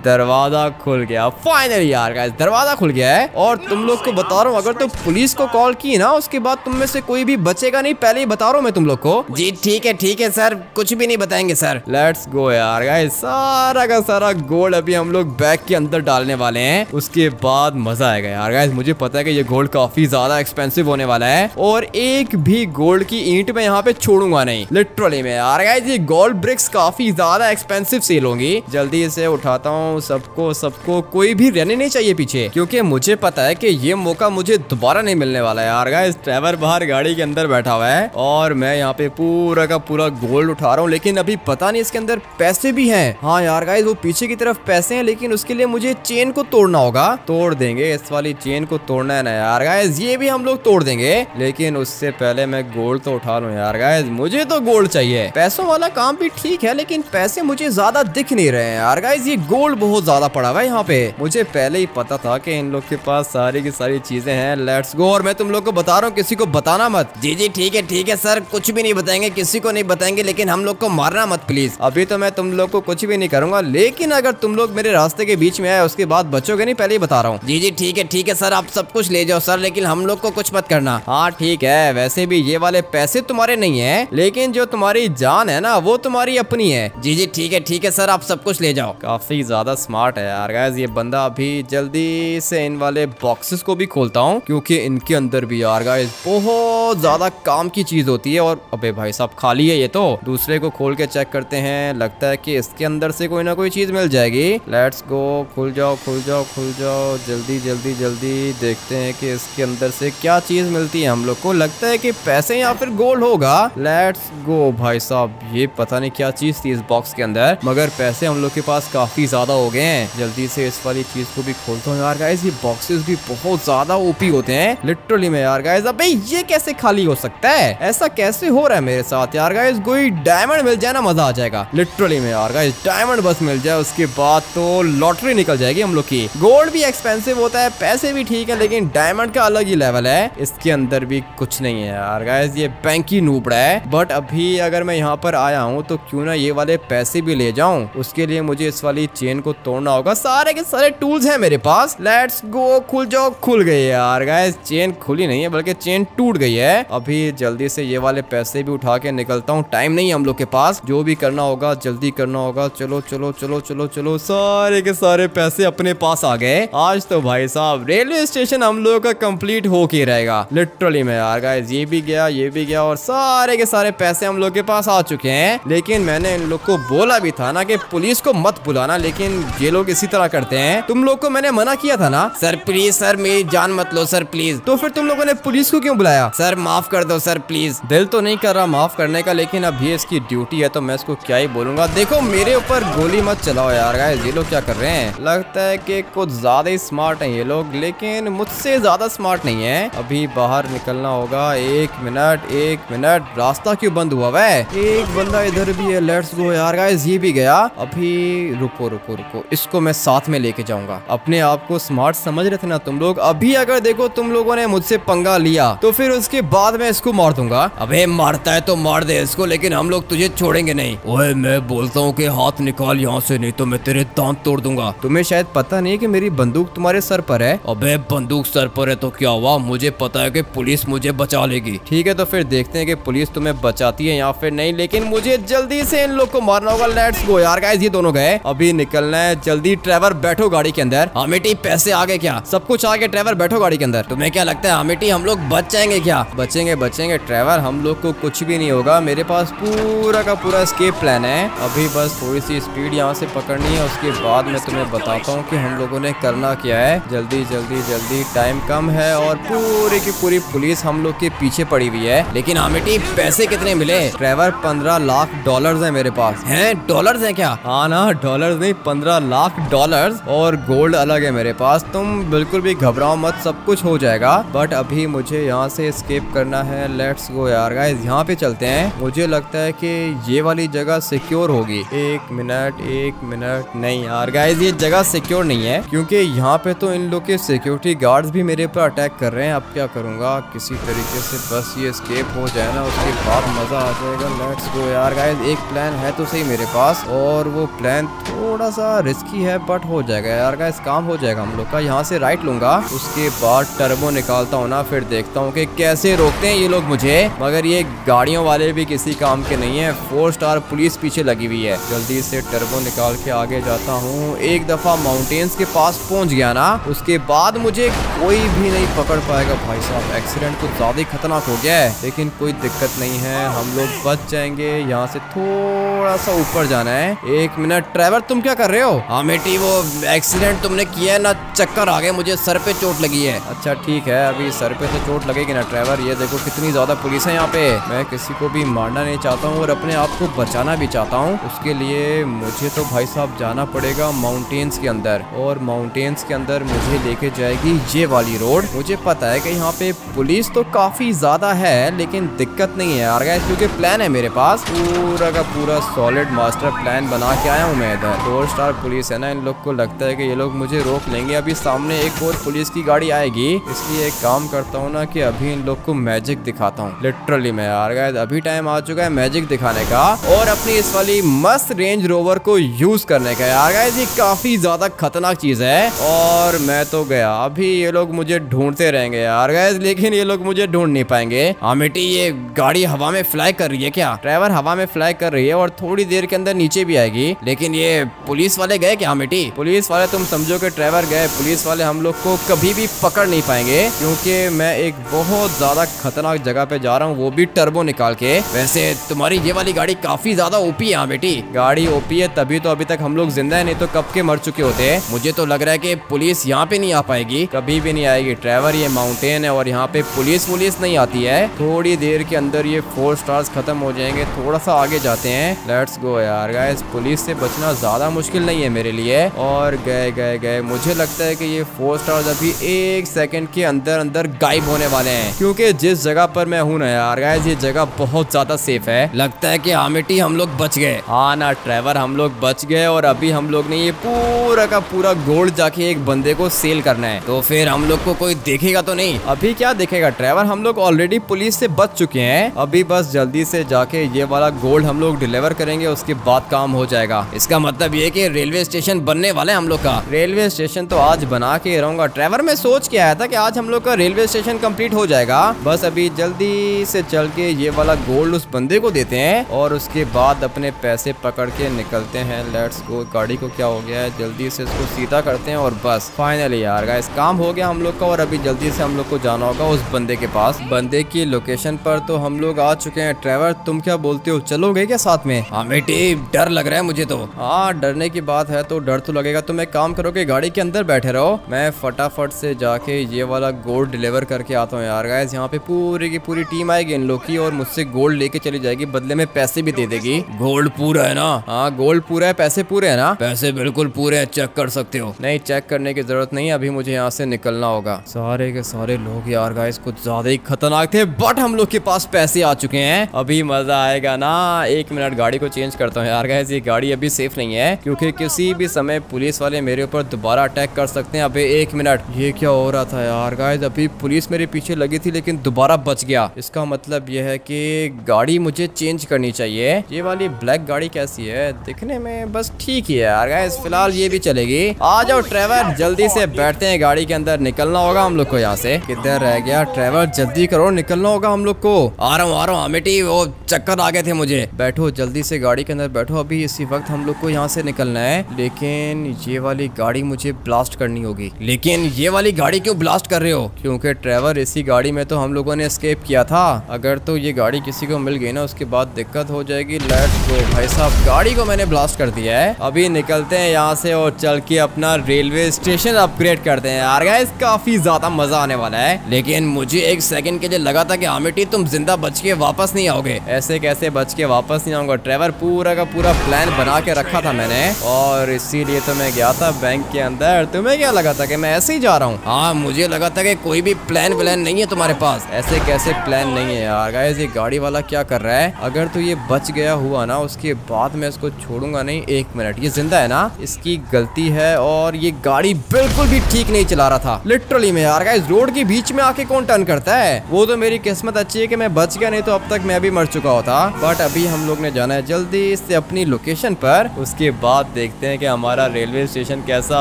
दरवाज़ा खुल गया। फाइनली यार गाइस दरवाज़ा खुल गया है। और तुम लोग को बता रहा हूँ अगर तो पुलिस को कॉल की ना उसके बाद तुम में से कोई भी बचेगा नहीं पहले ही बता रहा हूँ मैं तुम लोग को। जी ठीक है ठीक है सर। कुछ भी नहीं बताएँगे सर। लेट्स गो यार गाइस सारा का सारा गोल्ड अभी हम लोग बैग के अंदर डालने वाले हैं। उसके बाद मज़ा आएगा यार गाइस मुझे पता है कि ये गोल्ड काफ़ी ज़्यादा एक्सपेंसिव होने वाला है। और एक भी गोल्ड की ईंट में यहाँ पे छोड़ूँगा नहीं लिटरली में यार। गाइस ये गोल्ड ब्रिक्स काफ़ी ज़्यादा एक्सपेंसिव सेल होंगी। जल्दी से उठाता हूँ, सबको सबको कोई भी रहने नहीं चाहिए पीछे, क्योंकि मुझे पता है कि ये मौका मुझे दोबारा नहीं मिलने वाला है यार। गाइस ड्राइवर बाहर गाड़ी के अंदर बैठा हुआ है और मैं यहाँ पे पूरा का पूरा गोल्ड उठा रहा हूँ, लेकिन अभी पता नहीं इसके अंदर पैसे भी है। हाँ यार गाइस वो पीछे की तरफ़ पैसे है, लेकिन उसके लिए मुझे चेन को तोड़ना होगा। तोड़ देंगे, इस वाली चेन को तोड़ना है ना यार। गाइस ये भी हम लोग तोड़ देंगे, लेकिन उससे पहले मैं गोल्ड तो उठा लूँ यार। गाइस मुझे तो गोल्ड चाहिए। पैसों वाला काम भी ठीक है, लेकिन पैसे मुझे ज़्यादा दिख नहीं रहे हैं यार। गाइस ये गोल्ड बहुत ज़्यादा पड़ा हुआ है यहाँ पे। मुझे पहले ही पता था कि इन लोग के पास सारी की सारी चीज़ें हैं। लेट्स गो और मैं तुम लोग को बता रहा हूँ, किसी को बताना मत। जी जी, ठीक है ठीक है, सर। कुछ भी नहीं बताएँगे, किसी को नहीं बताएँगे, लेकिन हम लोग को मारना मत प्लीज़ अभी तो मैं तुम लोग को कुछ भी नहीं करूँगा, लेकिन अगर तुम लोग मेरे रास्ते के बीच में आए, उसके बाद बचोगे नहीं, पहले ही बता रहा हूँ। जी जी, ठीक है ठीक है, सर। आप सब कुछ ले जाओ, सर, लेकिन हम लोग को कुछ मत करना। हाँ ठीक है, वैसे भी ये वाले पैसे तुम्हारे नहीं है, लेकिन जो तुम्हारी जान है ना, वो तुम्हारी अपनी है। जी जी, ठीक है ठीक है, सर। आप सब कुछ ले जाओ। काफ़ी ज़्यादा स्मार्ट है यार। गाइस ये बंदा अभी जल्दी से इन वाले बॉक्सेस को भी खोलता हूँ, क्योंकि इनके अंदर भी यार गाइस बहुत ज़्यादा काम की चीज़ होती है और अबे भाई साहब, खाली है ये तो। दूसरे को खोल के चेक करते हैं, लगता है कि इसके अंदर से कोई ना कोई चीज़ मिल जाएगी। लेट्स गो खुल जाओ खुल जाओ खुल जाओ, जल्दी जल्दी जल्दी देखते हैं कि इसके अंदर से क्या चीज़ मिलती है हम लोग को। लगता है कि पैसे या फिर गोल्ड होगा। लेट्स गो भाई साहब, ये पता नहीं क्या चीज़ थी इस बॉक्स के अंदर, मगर पैसे हम लोग के पास काफ़ी ज़्यादा हो गए हैं। जल्दी से इस वाली चीज़ को भी खोलता हूँ यार गाइस ये बॉक्सेस भी बहुत ज़्यादा ओपी होते हैं। लिटरली में यार गाइस अबे ये कैसे खाली हो सकता है? ऐसा कैसे हो रहा है मेरे साथ? यार गाइस कोई डायमंड मिल जाए ना, मज़ा आ जाएगा। लिटरली में यार गाइस डायमंड बस मिल जाए, उसके बाद तो लॉटरी निकल जाएगी हम लोग की। गोल्ड भी एक्सपेंसिव होता है, पैसे भी ठीक है, लेकिन डायमंड का अलग ही लेवल है। इसके अंदर भी कुछ नहीं है यार गाइज़ ये बैंक ही नूबड़ा है। बट अभी अगर मैं यहाँ पर आया हूँ तो क्यों ना ये वाले पैसे भी ले जाऊँ? उसके लिए मुझे इस वाली चेन को तोड़ना होगा। सारे के सारे टूल्स हैं मेरे पास। लेट्स गो खुल जाओ, खुल गई यार। गाइस चेन खुली नहीं है, बल्कि चेन टूट गई है। अभी जल्दी से ये वाले पैसे भी उठा के निकलता हूँ। टाइम नहीं है हम लोग के पास। जो भी करना होगा, जल्दी करना होगा। चलो चलो चलो चलो चलो। सारे के सारे पैसे अपने पास आ गए। आज तो भाई साहब, रेलवे स्टेशन हम लोगों का कंप्लीट हो के रहेगा। लिटरली में यार गाइस ये भी गया, ये भी गया और सारे के सारे पैसे हम लोग के पास आ चुके हैं। लेकिन मैंने इन लोग को बोला भी था ना कि पुलिस को मत बुलाना। लेकिन ये लोग इसी तरह करते हैं। तुम लोग को मैंने मना किया था ना? सर प्लीज़ सर मेरी जान मत लो सर प्लीज़ तो फिर तुम लोगों ने पुलिस को क्यों बुलाया? सर माफ़ कर दो सर प्लीज़ दिल तो नहीं कर रहा माफ़ करने का लेकिन अब ये इसकी ड्यूटी है तो मैं इसको क्या ही बोलूँगा? देखो मेरे ऊपर गोली मत चलाओ यार गाइस ये लोग क्या कर रहे हैं? लगता है कि कुछ ज़्यादा ही स्मार्ट हैं ये लोग लेकिन मुझसे ज़्यादा स्मार्ट नहीं है। अभी बाहर निकलना होगा एक मिनट एक मिनट रास्ता क्यों बंद हुआ है एक बंदा इधर भी है लेट्स गो यार गाइस ये भी गया। अभी रुको रुको रुको। इसको मैं साथ में लेके जाऊँगा। अपने आप को स्मार्ट समझ रहे थे ना तुम लोग? अभी अगर देखो तुम लोगों ने मुझसे पंगा लिया तो फिर उसके बाद मैं इसको मार दूँगा। अबे, मारता है तो मार दे इसको, लेकिन हम लोग तुझे छोड़ेंगे नहीं। ओए, मैं बोलता हूँ कि हाथ निकाल यहाँ से, नहीं तो मैं तेरे दांत तोड़ दूँगा। तुम्हें शायद पता नहीं कि मेरी बंदूक तुम्हारे सर पर है? अबे, बंदूक सर पर है तो क्या हुआ? मुझे पता है कि पुलिस मुझे बचा लेगी। ठीक है तो फिर देखते हैं कि पुलिस तुम्हें बचाती है या फिर नहीं, लेकिन मुझे जल्दी से इन लोग को मारना होगा। लेट्स गो यार ये दोनों गए। अभी निकलना है। जल्दी ड्राइवर बैठो गाड़ी के अंदर। अमिटी पैसे आगे क्या? सब कुछ आगे ड्राइवर बैठो गाड़ी के अंदर। तुम्हें क्या लगता है अमिटी हम लोग बच जाएँगे क्या? बचेंगे बचेंगे। ड्राइवर, हम लोग को कुछ भी नहीं होगा। मेरे पास पूरा का पूरा स्केप प्लान है। अभी बस थोड़ी सी स्पीड यहाँ से पकड़नी है। उसके बाद मैं तुम्हें बताता हूँ कि हम लोगों ने करना क्या है। जल्दी जल्दी जल्दी। टाइम कम है और पूरी की पूरी पुलिस हम लोग के पीछे पड़ी हुई है। लेकिन अमिटी पैसे कितने मिले? ड्राइवर, पंद्रह लाख डॉलर है मेरे पास। हैं? डॉलर्स हैं क्या? हाँ ना डॉलर नहीं पंद्रह लाख डॉलर और गोल्ड अलग है मेरे पास। तुम बिल्कुल भी घबराओ मत, सब कुछ हो जाएगा। बट अभी मुझे यहाँ से स्केप करना है। लेट्स गो यार गाइस यहाँ पे चलते हैं। मुझे लगता है कि ये वाली जगह सिक्योर होगी। एक मिनट एक मिनट नहीं यार गाइस ये जगह सिक्योर नहीं है। क्योंकि यहाँ पे तो इन लोग के सिक्योरिटी गार्ड्स भी मेरे पर अटैक कर रहे हैं। अब क्या करूँगा? किसी तरीके से बस ये स्केप हो जाए ना, उसके बाद मज़ा आ जाएगा। लेट्स गो यार गाइस एक प्लान है तो सही मेरे पास। और वो प्लान थोड़ा सा रिस्की है बट हो जाएगा यार गाइस काम हो जाएगा हम लोग का। यहाँ से राइट लूँगा, उसके बाद टर्बो निकालता हूँ ना, फिर देखता हूँ कि कैसे रोकते हैं ये लोग मुझे। मगर ये गाड़ियों वाले भी किसी काम के नहीं है। फोर स्टार पुलिस पीछे लगी हुई है। जल्दी से टर्बो निकाल के आगे जाता हूँ। एक दफ़ा माउंटेन्स के पास पहुँच गया ना, उसके बाद मुझे कोई भी नहीं पकड़ पाएगा। भाई साहब एक्सीडेंट कुछ ज़्यादा ही खतरनाक हो गया है। लेकिन कोई दिक्कत नहीं है, हम लोग बच जाएँगे। यहाँ से थोड़ा सा ऊपर जाना है। एक मिनट ड्राइवर तुम क्या कर रहे हो? हाँ बेटी वो एक्सीडेंट तुमने किया है ना चक्कर आ गए मुझे सर पे चोट लगी है। अच्छा ठीक है अभी सर पे तो चोट लगेगी ना ड्राइवर ये देखो कितनी ज़्यादा पुलिस है यहाँ पे। मैं किसी को भी मारना नहीं चाहता हूँ और अपने आप को बचाना भी चाहता हूँ। उसके लिए मुझे तो भाई साहब जाना पड़ेगा माउंटेन्स के अंदर और माउंटेन्स के अंदर मुझे लेके जाएगी ये वाली रोड मुझे पता है कि यहाँ पे पुलिस तो काफ़ी ज़्यादा है लेकिन दिक्कत नहीं है यार क्योंकि प्लान है मेरे पास। पूरा का पूरा सॉलिड मास्टर प्लान बना के आया हूँ मैं इधर। फोर स्टार पुलिस है ना, इन लोग को लगता है कि ये लोग मुझे रोक लेंगे। अभी सामने एक और पुलिस की गाड़ी आएगी। इसलिए एक काम करता हूँ ना कि अभी इन लोग को मैजिक दिखाता हूँ। लिटरली मैं यार गए अभी टाइम आ चुका है मैजिक दिखाने का। और अपनी इस वाली मस्त रेंज रोवर को यूज़ करने का यार गए ये काफ़ी ज़्यादा खतरनाक चीज़ है। और मैं तो गया। अभी ये लोग मुझे ढूंढते रहेंगे यार गए लेकिन ये लोग मुझे ढूंढ नहीं पाएँगे। हाँ बेटी ये गाड़ी हवा में फ्लाई कर रही है क्या? ड्राइवर हवा में फ्लाई कर रही है और थोड़ी देर के अंदर नीचे भी आएगी। लेकिन ये पुलिस वाले गए क्या बेटी पुलिस वाले तुम समझो कि ड्राइवर गए। पुलिस वाले हम लोग को कभी भी पकड़ नहीं पाएँगे क्योंकि मैं एक बहुत ज़्यादा खतरनाक जगह पे जा रहा हूँ वो भी टर्बो निकाल के। वैसे तुम्हारी ये वाली गाड़ी काफ़ी ज़्यादा ओपी है हाँ बेटी गाड़ी ओपी है तभी तो अभी तक हम लोग ज़िंदा है नहीं तो कब के मर चुके होते हैं। मुझे तो लग रहा है की पुलिस यहाँ पे नहीं आ पाएगी। कभी भी नहीं आएगी। ड्राइवर ये माउंटेन है और यहाँ पे पुलिस वुलिस नहीं आती है। थोड़ी देर के अंदर ये फोर स्टार्स खत्म हो जाएँगे थोड़ा सा आगे जाते हैं। लेट्स गो यार गाइस पुलिस से बचना ज़्यादा मुश्किल नहीं है मेरे लिए। और गए गए गए। मुझे लगता है कि ये फोर स्टार्स अभी एक सेकंड के अंदर अंदर गायब होने वाले हैं। क्योंकि जिस जगह पर मैं हूँ ना यार गाइस ये जगह बहुत ज़्यादा सेफ़ है। लगता है कि हामिटी हम लोग बच गए। हाँ ना ड्राइवर हम लोग बच गए और अभी हम लोग ने ये पूरा का पूरा गोल्ड जाके एक बंदे को सेल करना है। तो फिर हम लोग को कोई देखेगा तो नहीं। अभी क्या देखेगा ड्राइवर हम लोग ऑलरेडी पुलिस से बच चुके हैं। अभी बस जल्दी से जाके ये वाला गोल्ड हम लोग डिलीवर करेंगे, उसके बाद काम हो जाएगा। इसका मतलब ये कि रेलवे स्टेशन बनने वाला है हम लोग का। रेलवे स्टेशन तो आज बना के रहूँगा। ड्राइवर, में सोच के आया था कि आज हम लोग का रेलवे स्टेशन कंप्लीट हो जाएगा। बस अभी जल्दी से चल के ये वाला गोल्ड उस बंदे को देते हैं और उसके बाद अपने पैसे पकड़ के निकलते हैं। लेट्स गो गाड़ी को क्या हो गया है? जल्दी से इसको सीधा करते हैं और बस। फाइनली यार गाइस काम हो गया हम लोग का और अभी जल्दी से हम लोग को जाना होगा उस बंदे के पास। बंदे की लोकेशन पर तो हम लोग आ चुके हैं। ड्राइवर तुम क्या बोलते हो? चलोगे क्या साथ में? हाँ बेटी, डर लग रहा है मुझे तो। हाँ डरने की बात है तो डर तो लगेगा। तुम एक काम करो कि गाड़ी के अंदर बैठे रहो। मैं फटाफट से जाके ये वाला गोल्ड डिलीवर करके आता हूँ यार गाइस यहाँ पे पूरी की पूरी टीम आएगी इन लोग की और मुझसे गोल्ड लेके चली जाएगी। बदले में पैसे भी दे देगी। गोल्ड पूरा है ना? हाँ गोल्ड पूरा है पैसे पूरे है ना? पैसे बिल्कुल पूरे हैं चेक कर सकते हो। नहीं चेक करने की ज़रूरत नहीं अभी मुझे यहाँ से निकलना होगा। सारे के सारे लोग यार गाइस कुछ ज़्यादा ही खतरनाक थे बट हम लोग के पास पैसे आ चुके हैं। अभी मज़ा आएगा ना। एक मिनट गाड़ी को चेंज करता हूँ यार गाइस ये गाड़ी अभी सेफ़ नहीं है। क्योंकि किसी भी समय पुलिस वाले मेरे ऊपर दोबारा अटैक कर सकते हैं। अभी एक मिनट। ये क्या हो रहा था यार? गाइस अभी पुलिस मेरे पीछे लगी थी, लेकिन दोबारा बच गया। इसका मतलब यह है कि गाड़ी मुझे चेंज करनी चाहिए। ये वाली ब्लैक गाड़ी कैसी है? दिखने में बस ठीक ही है यार। गाइस फ़िलहाल ये भी चलेगी। आ जाओ ट्रेवर जल्दी से बैठते हैं गाड़ी के अंदर। निकलना होगा हम लोग को यहाँ से। किधर रह गया? ट्रेवर जल्दी करो, निकलना होगा हम लोग को। आ रहा हूँ, आ रहा हूँ अमिटी वो चक्कर आ गए थे मुझे। बैठो, जल्दी से गाड़ी के अंदर बैठो। अभी इसी वक्त हम लोग को यहाँ से निकलना है। लेकिन ये वाली गाड़ी मुझे ब्लास्ट करनी होगी। लेकिन ये वाली गाड़ी क्यों ब्लास्ट कर रहे हो? क्योंकि ट्रेवर इसी गाड़ी में तो हम लोगों ने स्केप किया था। अगर तो ये गाड़ी किसी को मिल गई ना, उसके बाद दिक्कत हो जाएगी। लेट्स गो भाई साहब। गाड़ी को मैंने ब्लास्ट कर दिया है। अभी निकलते हैं यहाँ से और चल के अपना रेलवे स्टेशन अपग्रेड करते हैं। यार गाइस काफ़ी ज़्यादा मज़ा आने वाला है। लेकिन मुझे एक सेकंड के लिए लगा था कि आमिटी तुम ज़िंदा बच के वापस नहीं आओगे। ऐसे कैसे बच के वापस नहीं आऊँगा? ट्रेवर पूरा का पूरा प्लान बना के रखा था मैंने। और इसीलिए तो मैं गया था बैंक के अंदर। तुम्हें क्या लगा था कि मैं ऐसे ही जा रहा हूँ? हाँ मुझे लगा था कि कोई भी प्लान व्लान नहीं है तुम्हारे पास। ऐसे कैसे प्लान नहीं है यार? गाइस ये गाड़ी वाला क्या कर रहा है? अगर तो ये बच गया हुआ ना उसके बाद मैं इसको छोड़ूँगा नहीं। एक मिनट ये ज़िंदा है ना? इसकी गलती है और ये गाड़ी बिल्कुल भी ठीक नहीं चला रहा था। लिटरली में यार गाइस रोड के बीच में आके कौन टर्न करता है? वो तो मेरी किस्मत अच्छी है कि मैं बच गया नहीं तो अब तक मैं भी मर चुका होता। बट अभी हम लोग ने जाना है जल्दी से अपनी लोकेशन पर। उसके बाद देखते हैं कि हमारा रेलवे स्टेशन कैसा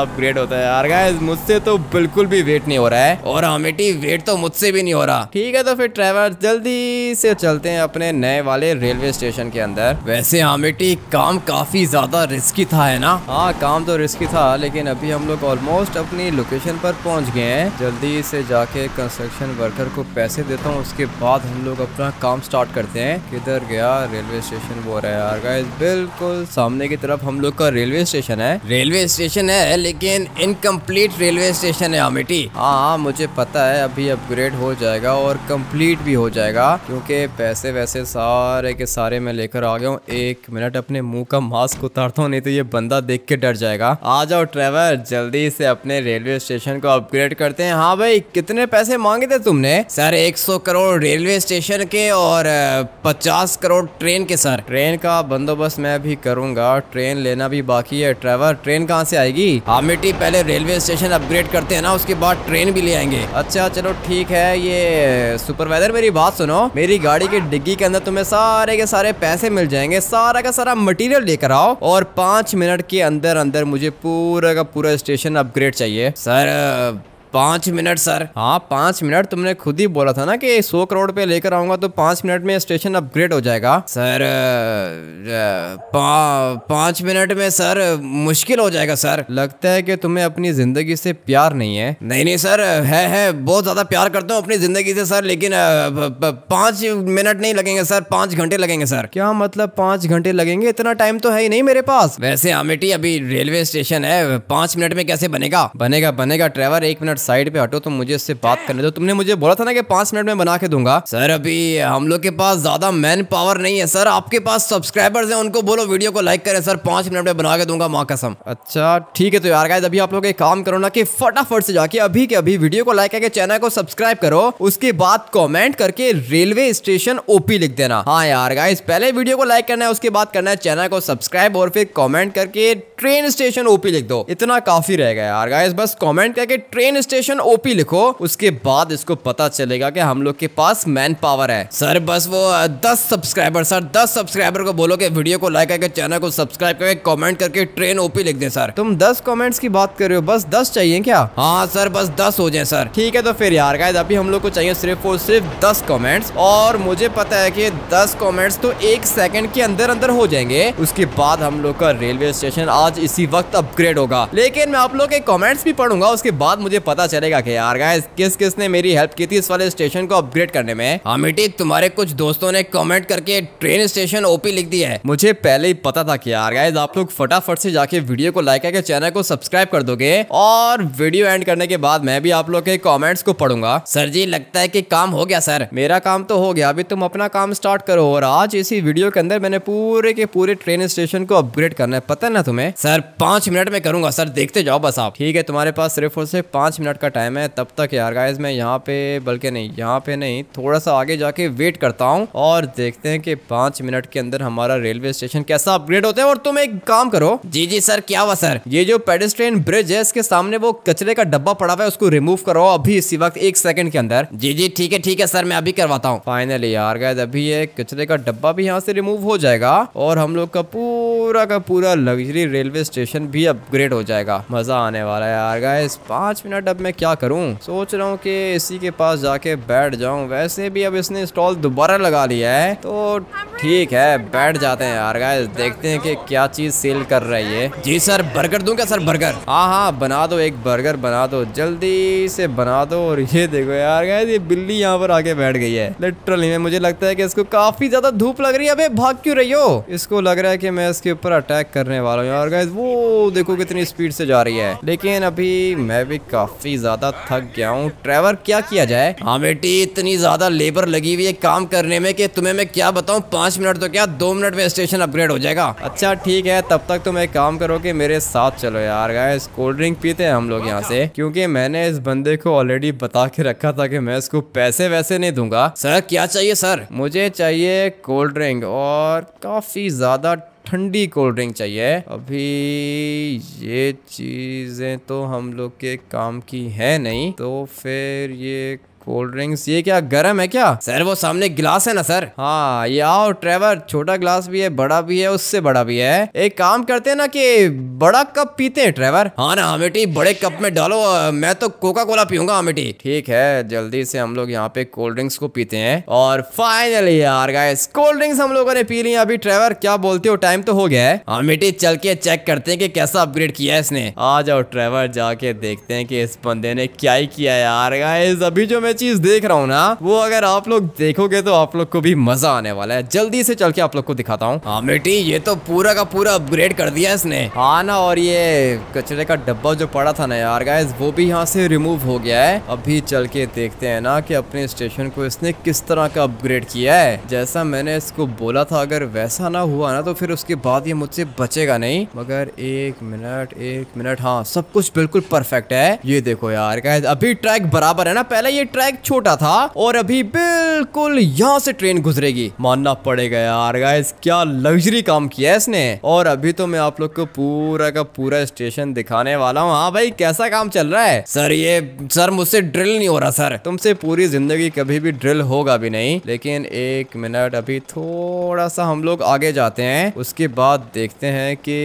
अपग्रेड होता है। यार गाइस मुझसे तो बिल्कुल भी वेट नहीं हो रहा है। और अमिटी वेट तो मुझसे भी नहीं हो रहा। ठीक है तो फिर ड्राइवर जल्दी से चलते हैं अपने नए वाले रेलवे स्टेशन के अंदर। वैसे अमिटी काम काफ़ी ज़्यादा रिस्की था, है ना? हाँ काम तो रिस्की था, लेकिन अभी हम लोग ऑलमोस्ट अपनी लोकेशन पर पहुँच गए हैं। जल्दी से जाके कंस्ट्रक्शन वर्कर को पैसे देता हूँ, उसके बाद हम लोग अपना काम स्टार्ट करते हैं। किधर गया रेलवे स्टेशन वो रहा है यार गाइस बिल्कुल सामने की तरफ़ हम लोग का रेलवे स्टेशन है? रेलवे स्टेशन है, लेकिन इनकम्प्लीट रेलवे स्टेशन है अमिटी हाँ हाँ मुझे पता है, अभी अपग्रेड हो जाएगा और कंप्लीट भी हो जाएगा, क्योंकि पैसे वैसे सारे के सारे मैं लेकर आ गया हूँ। एक मिनट अपने मुँह का मास्क उतारता हूँ, नहीं तो ये बंदा देख के डर जाएगा। आ जाओ ट्रेवर जल्दी से अपने रेलवे स्टेशन को अपग्रेड करते हैं। हाँ भाई, कितने पैसे मांगे थे तुमने? सर 100 करोड़ रेलवे स्टेशन के और 50 करोड़ ट्रेन के, सर। ट्रेन का बंदोबस्त मैं भी करूँगा। ट्रेन लेना भी बाकी है। ट्रेवर ट्रेन कहाँ से आएगी? अमिटी पहले रेलवे स्टेशन अपग्रेड करते हैं ना, उसके बाद ट्रेन भी ले आएँगे। अच्छा चलो ठीक है, ये सुपरवाइजर मेरी बात सुनो। मेरी गाड़ी की डिग्गी के अंदर तुम्हें सारे के सारे पैसे मिल जाएँगे। सारा का सारा मटेरियल लेकर आओ और पाँच मिनट के अंदर अंदर मुझे पूरा का पूरा स्टेशन अपग्रेड चाहिए। सर पाँच मिनट, सर। हाँ पाँच मिनट तुमने खुद ही बोला था ना कि सौ करोड़ पे लेकर आऊँगा तो पाँच मिनट में स्टेशन अपग्रेड हो जाएगा। सर पाँच मिनट में, सर, मुश्किल हो जाएगा, सर। लगता है कि तुम्हें अपनी ज़िंदगी से प्यार नहीं है। नहीं नहीं, सर, है है, बहुत ज़्यादा प्यार करता हूँ अपनी ज़िंदगी से, सर, लेकिन पाँच मिनट नहीं लगेंगे, सर, पाँच घंटे लगेंगे, सर। क्या मतलब पाँच घंटे लगेंगे? इतना टाइम तो है ही नहीं मेरे पास। वैसे अमेठी अभी रेलवे स्टेशन है, पाँच मिनट में कैसे बनेगा? बनेगा बनेगा, ड्राइवर, एक मिनट साइड पे हटो तुम मुझे इससे बात करने दो। तुमने मुझे बोला था ना कि पाँच मिनट में बना के दूँगा। सर, अभी हम लोग के पास ज़्यादा मैन पावर नहीं है। सर, आपके पास सब्सक्राइबर्स हैं, उनको बोलो वीडियो को लाइक करें। सर, पाँच मिनट में बना के दूँगा माँ कसम। अच्छा ठीक है तो यार अभी आप लोग एक काम करो ना कि फटाफट से जाके अभी के अभी वीडियो को लाइक करके चैनल को सब्सक्राइब करो। उसके बाद कॉमेंट करके रेलवे स्टेशन ओपी लिख देना। हाँ यार गाइस पहले वीडियो को लाइक करना है, उसके बाद करना है चैनल को सब्सक्राइब और फिर कॉमेंट करके ट्रेन स्टेशन ओपी लिख दो। इतना काफ़ी रहेगा यार गाइस बस कॉमेंट करके ट्रेन स्टेशन ओपी लिखो उसके बाद इसको पता चलेगा कि हम लोग के पास मैन पावर है। सर बस वो दस सब्सक्राइबर सर दस सब्सक्राइबर को बोलो कि वीडियो को लाइक करके चैनल को सब्सक्राइब करके कमेंट करके ट्रेन ओपी लिख दे सर। तुम दस कमेंट्स की बात कर रहे हो बस दस चाहिए क्या? हाँ सर बस दस हो जाए सर। ठीक है तो फिर यार गाइस अभी हम लोग को चाहिए सिर्फ़ और सिर्फ़ दस कमेंट्स और मुझे पता है कि दस कमेंट्स तो एक सेकंड के अंदर अंदर हो जाएँगे। उसके बाद हम लोग का रेलवे स्टेशन आज इसी वक्त अपग्रेड होगा। लेकिन मैं आप लोग के कमेंट्स भी पढ़ूँगा उसके बाद मुझे पता चलेगा कि यार गाइस किस किसने मेरी हेल्प की थी इस वाले स्टेशन को अपग्रेड करने में? मिट्टी तुम्हारे कुछ दोस्तों ने कमेंट करके ट्रेन स्टेशन ओपी लिख दिया है। मुझे पहले ही पता था कि यार गाइस आप लोग फटाफट से जाके वीडियो को लाइक करके चैनल को सब्सक्राइब कर दोगे और वीडियो एंड करने के बाद मैं भी आप लोग के कॉमेंट्स को पढ़ूँगा। सर जी, लगता है की काम हो गया, सर। मेरा काम तो हो गया, अभी तुम अपना काम स्टार्ट करो और आज इसी वीडियो के अंदर मैंने पूरे के पूरे ट्रेन स्टेशन को अपग्रेड करना है। पता है ना तुम्हें? सर, पाँच मिनट में करूँगा, सर, देखते जाओ बस आप। ठीक है, तुम्हारे पास सिर्फ़ और सिर्फ़ पाँच मिनट मिनट का टाइम है तब तक यार गाइज़ मैं यहाँ पे बल्कि नहीं यहाँ पे नहीं थोड़ा सा आगे जाके वेट करता हूँ और देखते हैं कि पाँच मिनट के अंदर हमारा रेलवे स्टेशन कैसा अपग्रेड होता है और तुम एक काम करो। जी जी सर क्या हुआ सर ये जो पेडिस्ट्रेन ब्रिज है इसके सामने वो कचरे का डब्बा पड़ा हुआ है उसको रिमूव करो अभी इसी वक्त एक सेकंड के अंदर। जी जी ठीक है ठीक है सर मैं अभी करवाता हूँ। फाइनली यार गाइज़ अभी ये कचरे का डब्बा भी यहाँ से रिमूव हो जाएगा और हम लोग का पूरा का पूरा लग्जरी रेलवे स्टेशन भी अपग्रेड हो जाएगा। मज़ा आने वाला है यार गाइस पाँच मिनट अब मैं क्या करूँ? सोच रहा हूँ कि इसी के पास जाके बैठ जाऊँ। वैसे भी अब इसने स्टॉल दोबारा लगा लिया है तो ठीक है, बैठ जाते हैं यार गाइस देखते हैं कि क्या चीज़ सेल कर रही है। जी सर बर्गर दूँगा सर बर्गर हाँ हाँ बना दो, एक बर्गर बना दो। जल्दी से बना दो। और ये देखो यार गाइस ये बिल्ली यहाँ पर आके बैठ गई है। लिटरली में मुझे लगता है कि इसको काफ़ी ज़्यादा धूप लग रही है। अबे, भाग क्यों रही हो? इसको लग रहा है कि मैं इसके ऊपर अटैक करने वाला हूँ यार गाइस वो देखो कितनी स्पीड से जा रही है। लेकिन अभी मैं भी काफ़ी ज़्यादा थक गया हूँ। ट्रेवर क्या किया जाए? हाँ बेटी, इतनी ज़्यादा लेबर लगी हुई है काम करने में कि तुम्हें मैं क्या बताऊँ? पाँच मिनट तो क्या, दो मिनट में स्टेशन अपग्रेड हो जाएगा। अच्छा ठीक है, तब तक तुम एक काम करो कि मेरे साथ चलो यार गाइस कोल्ड ड्रिंक पीते हैं हम लोग यहाँ से, क्योंकि मैंने इस बंदे को ऑलरेडी बता के रखा था कि मैं इसको पैसे वैसे नहीं दूँगा। सर, क्या चाहिए, सर? मुझे चाहिए कोल्ड ड्रिंक और काफ़ी ज़्यादा ठंडी कोल्ड ड्रिंक चाहिए। अभी ये चीज़ें तो हम लोग के काम की है नहीं तो फिर ये कोल्ड ड्रिंक्स, ये क्या गर्म है क्या? सर, वो सामने गिलास है ना, सर? हाँ ये आओ, ट्रेवर, छोटा गिलास भी है, बड़ा भी है, उससे बड़ा भी है। एक काम करते हैं ना कि बड़ा कप पीते हैं, ट्रेवर। हाँ ना अमेटी बड़े कप में डालो मैं तो कोका कोला पीऊँगा अमेटी ठीक है, जल्दी से हम लोग यहाँ पे कोल्ड ड्रिंक्स को पीते हैं। और फाइनली यार गाइस कोल्ड ड्रिंक्स हम लोगों ने पी ली अभी, ट्रेवर। क्या बोलते हो, टाइम तो हो गया है। अमेटी चल के चेक करते हैं कि कैसा अपग्रेड किया है इसने। आ जाओ, ट्रेवर, जाके देखते हैं कि इस बंदे ने क्या ही किया यार गाइस अभी जो मैं मैं चीज़ देख रहा हूँ ना, वो अगर आप लोग देखोगे तो आप लोग को भी मज़ा आने वाला है। जल्दी से चल के आप लोग को दिखाता हूँ। हाँ बेटी ये तो पूरा का पूरा अपग्रेड कर दिया इसने। हाँ ना, और ये कचरे का डब्बा जो पड़ा था ना यार गाइस वो भी यहाँ से रिमूव हो गया है। अभी चल के देखते हैं ना कि अपने स्टेशन को इसने किस तरह का अपग्रेड किया है। जैसा मैंने इसको बोला था, अगर वैसा ना हुआ ना तो फिर उसके बाद ये मुझसे बचेगा नहीं। मगर एक मिनट एक मिनट हाँ सब कुछ बिल्कुल परफेक्ट है। ये देखो यार अभी ट्रैक बराबर है ना, पहले ये ट्रैक ट्रैक छोटा था और अभी बिल्कुल यहाँ से ट्रेन गुजरेगी। मानना पड़ेगा यार गाइस क्या लग्जरी काम किया है इसने? और अभी तो मैं आप लोग को पूरा का पूरा स्टेशन दिखाने वाला हूँ। हाँ भाई, कैसा काम चल रहा है? सर, ये, सर, मुझसे ड्रिल नहीं हो रहा, सर। तुमसे पूरी ज़िंदगी कभी भी ड्रिल होगा भी नहीं, लेकिन एक मिनट अभी थोड़ा सा हम लोग आगे जाते हैं। उसके बाद देखते हैं कि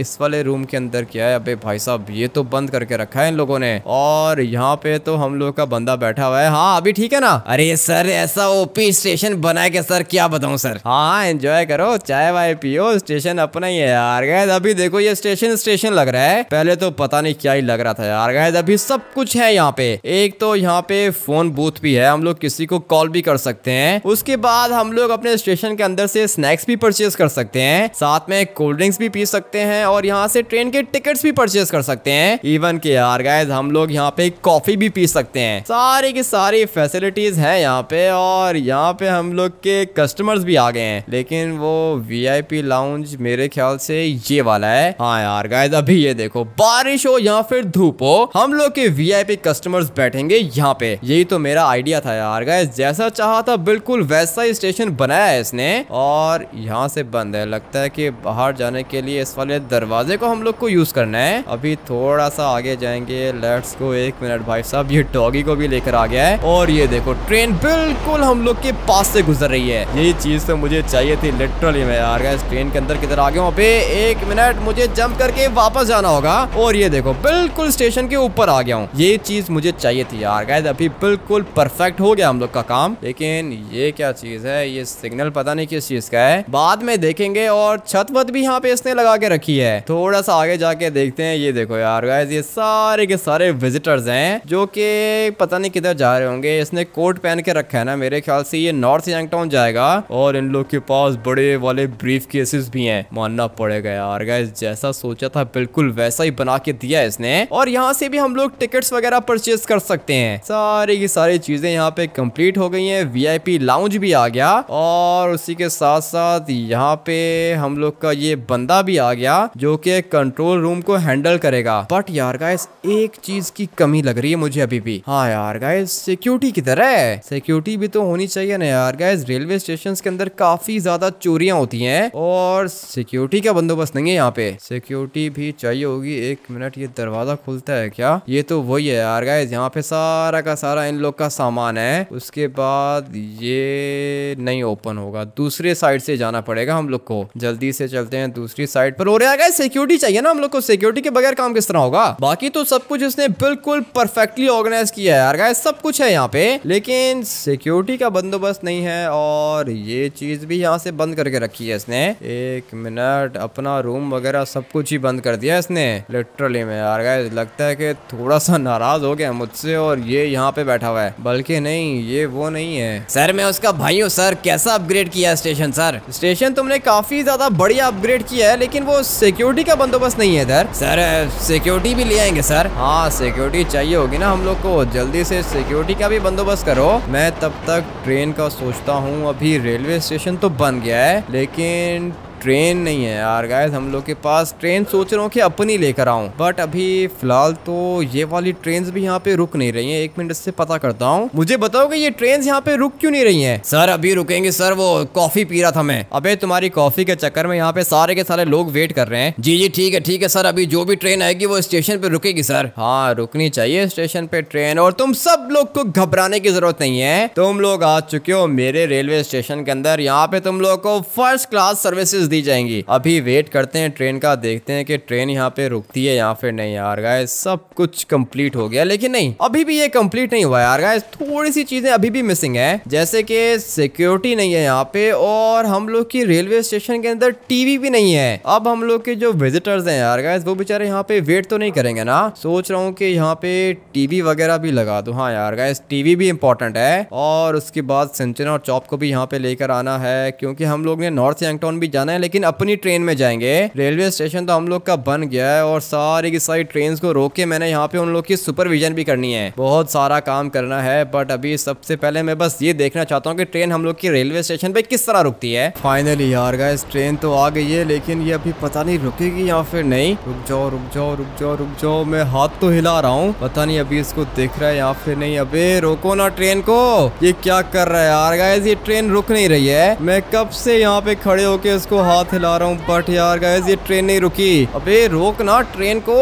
इस वाले रूम के अंदर क्या है। अबे भाई साहब, ये तो बंद करके रखा है इन लोगों ने। और यहाँ पे तो हम लोग का बंदा बैठा हुआ है। हाँ। अभी ठीक है ना? अरे सर ऐसा ओपी स्टेशन बना के सर क्या बताऊँ सर? हाँ एंजॉय करो चाय वाय पियो स्टेशन अपना ही है यार। गैस अभी देखो ये स्टेशन स्टेशन लग रहा है। पहले तो पता नहीं क्या ही लग रहा था यार। गैस अभी सब कुछ है यहाँ पे। एक तो यहाँ पे फ़ोन बूथ भी है हम लोग किसी को कॉल भी कर सकते हैं। उसके बाद हम लोग अपने स्टेशन के अंदर से स्नैक्स भी परचेज कर सकते हैं। साथ में कोल्ड ड्रिंक्स भी पी सकते हैं और यहाँ से ट्रेन के टिकट्स भी परचेज कर सकते हैं। इवन के यार गैस हम लोग यहाँ पे कॉफ़ी भी पी सकते हैं। सारे के सारी फैसिलिटीज़ है यहाँ पे और यहाँ पे हम लोग के कस्टमर्स भी आ गए हैं। लेकिन वो वीआईपी लाउंज मेरे ख्याल से ये वाला है। हाँ यार गाइस अभी ये देखो, बारिश हो या फिर धूप हो, हम लोग के वीआईपी कस्टमर्स बैठेंगे यहाँ पे। यही तो मेरा आइडिया था यार गाइस जैसा चाहा था बिल्कुल वैसा ही स्टेशन बनाया है इसने। और यहाँ से बंद है, लगता है कि बाहर जाने के लिए इस वाले दरवाजे को हम लोग को यूज़ करना है। अभी थोड़ा सा आगे जाएँगे लेट्स को एक मिनट भाई साहब, ये डॉगी को भी लेकर आ गया है। और ये देखो ट्रेन बिल्कुल हम लोग के पास से गुजर रही है। यही चीज़ तो मुझे चाहिए थी लिटरली मैं यार इस ट्रेन के अंदर किधर आ गया हूँ? पे एक मिनट मुझे जंप करके वापस जाना होगा। और ये देखो, बिल्कुल स्टेशन के ऊपर आ गया हूँ। ये चीज़ मुझे चाहिए थी, यार। गैस अभी बिल्कुल परफेक्ट हो गया हम लोग का काम। लेकिन ये क्या चीज़ है? ये सिग्नल पता नहीं किस चीज़ का है। बाद में देखेंगे, और छत वत भी यहाँ पे इसने लगा के रखी है। थोड़ा सा आगे जाके देखते हैं। ये देखो यार गैस ये सारे के सारे विजिटर्स हैं, जो कि पता नहीं किधर जा रहे होंगे। इसने कोट पहन के रखा है ना, मेरे ख्याल से ये नॉर्थ यंगटाउन जाएगा। और इन लोग के पास बड़े वाले ब्रीफ केसेस भी हैं। मानना पड़ेगा यार गाइस जैसा सोचा था बिल्कुल वैसा ही बना के दिया इसने। और यहाँ से भी हम लोग टिकट्स वगैरह परचेज कर सकते हैं। सारी की सारी चीज़ें यहाँ पे कंप्लीट हो गई हैं। वीआईपी लाउंज भी आ गया। और उसी के साथ साथ यहाँ पे हम लोग का ये बंदा भी आ गया, जो कि कंट्रोल रूम को हैंडल करेगा। बट यार गाइस एक चीज़ की कमी लग रही है मुझे अभी भी। हाँ यार गाइस सिक्योरिटी की तरह है। सिक्योरिटी भी तो होनी चाहिए ना यार। गाइस रेलवे स्टेशन के अंदर काफ़ी ज़्यादा चोरियाँ होती हैं और सिक्योरिटी का बंदोबस्त नहीं है यहाँ पे। सिक्योरिटी भी चाहिए होगी। एक मिनट ये दरवाज़ा खुलता है क्या? ये तो वही है यार गाइस यहाँ पे सारा का सारा इन लोग का सामान है। उसके बाद ये नहीं ओपन होगा। दूसरे साइड से जाना पड़ेगा हम लोग को। जल्दी से चलते हैं दूसरी साइड पर। और यार सिक्योरिटी चाहिए ना हम लोग को। सिक्योरिटी के बगैर काम किस तरह होगा? बाकी तो सब कुछ इसने बिल्कुल परफेक्टली ऑर्गेनाइज किया है यार गाइस सब कुछ है यहाँ पे, लेकिन सिक्योरिटी का बंदोबस्त नहीं है और ये चीज़ भी यहाँ से बंद करके रखी है इसने। एक मिनट, अपना रूम वगैरह सब कुछ ही बंद कर दिया इसने। लिटरली में यार गाइस लगता है कि थोड़ा सा नाराज़ हो गया मुझसे और ये यहाँ पे बैठा हुआ है। बल्कि नहीं, ये वो नहीं है। सर, मैं उसका भाई हूँ, सर। कैसा अपग्रेड किया स्टेशन सर? स्टेशन तुमने काफ़ी ज़्यादा बढ़िया अपग्रेड किया है, लेकिन वो सिक्योरिटी का बंदोबस्त नहीं है इधर। सर सिक्योरिटी भी ले आएँगे, सर। हाँ सिक्योरिटी चाहिए होगी ना हम लोग को। जल्दी से सिक्योरिटी का भी बंदोबस्त करो। मैं तब तक ट्रेन का सोचता हूँ। अभी रेलवे स्टेशन तो बन गया है, लेकिन ट्रेन नहीं है यार गाइस हम लोग के पास ट्रेन सोच रहा हूँ कि अपनी लेकर आऊँ। बट अभी फ़िलहाल तो ये वाली ट्रेन भी यहाँ पे रुक नहीं रही है। एक मिनट से पता करता हूँ। मुझे बताओ कि ये ट्रेन यहाँ पे रुक क्यों नहीं रही है? सर अभी रुकेंगे सर वो कॉफ़ी पी रहा था मैं। अबे तुम्हारी कॉफ़ी के चक्कर में यहाँ पे सारे के सारे लोग वेट कर रहे हैं। जी जी ठीक है ठीक है सर अभी जो भी ट्रेन आएगी वो स्टेशन पे रुकेगी सर। हाँ रुकनी चाहिए स्टेशन पे ट्रेन और तुम सब लोग को घबराने की ज़रूरत नहीं है। तुम लोग आ चुके हो मेरे रेलवे स्टेशन के अंदर। यहाँ पे तुम लोग को फ़र्स्ट क्लास सर्विसेज़ दी जाएँगी। अभी वेट करते हैं ट्रेन का, देखते हैं कि ट्रेन यहाँ पे रुकती है यहाँ फिर नहीं यार गाय सब कुछ कंप्लीट हो गया। लेकिन नहीं, अभी भी ये कंप्लीट नहीं हुआ यार गाय थोड़ी सी चीज़ें अभी भी मिसिंग है। जैसे कि सिक्योरिटी नहीं है यहाँ पे और हम लोग की रेलवे स्टेशन के अंदर टीवी भी नहीं है। अब हम लोग के जो विजिटर्स हैं यार गाय वो बेचारे यहाँ पे वेट तो नहीं करेंगे ना। सोच रहा हूँ कि यहाँ पे टीवी वगैरह भी लगा दो। हाँ यार गाय टीवी भी इंपॉर्टेंट है और उसके बाद सिंचना और चौप को भी यहाँ पे लेकर आना है, क्योंकि हम लोग ने नॉर्थ यंगटाउन भी जाना है लेकिन अपनी ट्रेन में जाएँगे। रेलवे स्टेशन तो हम लोग का बन गया है और सारी की सारी ट्रेन को रोक के मैंने यहाँ पे उन लोग की सुपरविजन भी करनी है। बहुत सारा काम करना है बट अभी सबसे पहले मैं बस ये देखना चाहता हूँ कि ट्रेन हम लोग की रेलवे स्टेशन पे किस तरह रुकती है। फाइनली यार गाइस ट्रेन तो आ गई है, लेकिन ये अभी पता नहीं रुकेगी या फिर नहीं। रुक जाओ रुक जाओ रुक जाओ रुक जाओ, मैं हाथ तो हिला रहा हूँ। पता नहीं अभी इसको देख रहा है या फिर नहीं। अबे रोको ना ट्रेन को। ये क्या कर रहा है यार गाइस ये ट्रेन रुक नहीं रही है। मैं कब से यहाँ पे खड़े होके इसको हाथ हिला रहा हूँ बट यार गाइस ये ट्रेन नहीं रुकी। अबे, रोक ना ट्रेन को।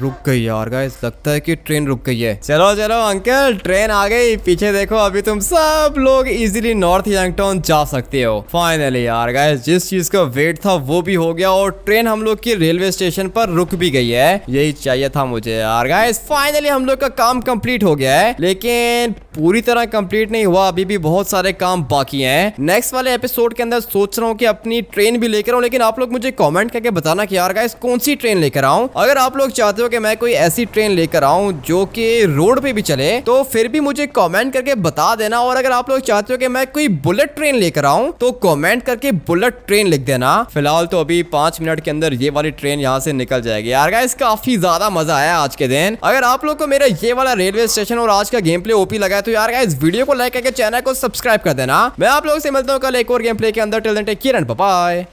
रुक गई यार गाइस लगता है कि ट्रेन रुक गई है। चलो चलो अंकल ट्रेन आ गई। पीछे देखो, अभी तुम सब लोग इजीली नॉर्थ यंगटाउन जा सकते हो। फाइनली यार गाइस जिस चीज़ का वेट था, वो भी हो गया और ट्रेन हम लोग की रेलवे स्टेशन पर रुक भी गई है। यही चाहिए था मुझे यार गाइस फाइनली हम लोग का काम कंप्लीट हो गया है, लेकिन पूरी तरह कंप्लीट नहीं हुआ। अभी भी बहुत सारे काम बाकी हैं। नेक्स्ट वाले एपिसोड के अंदर सोच रहा हूँ कि अपनी ट्रेन भी लेकर आऊँ, लेकिन आप लोग मुझे कमेंट करके बताना कि यार गाइस कौन सी ट्रेन लेकर आऊँ? अगर आप लोग चाहते हो कि मैं कोई ऐसी ट्रेन लेकर आऊँ जो कि रोड पे भी चले तो फिर भी मुझे कमेंट करके बता देना। और अगर आप लोग चाहते हो कि मैं कोई बुलेट ट्रेन लेकर आऊँ तो कमेंट करके बुलेट ट्रेन लिख देना। फ़िलहाल तो अभी पाँच मिनट के अंदर ये वाली ट्रेन यहाँ से निकल जाएगी। यार गाइस काफ़ी ज़्यादा मज़ा आया आज के दिन। अगर आप लोग को मेरा ये वाला रेलवे स्टेशन और आज का गेम प्ले ओपी लगा है तो यार गाइस वीडियो को लाइक करके चैनल को सब्सक्राइब कर देना। मैं आप लोगों से मिलता हूँ कल एक और गेम प्ले के अंदर। Till then take care bye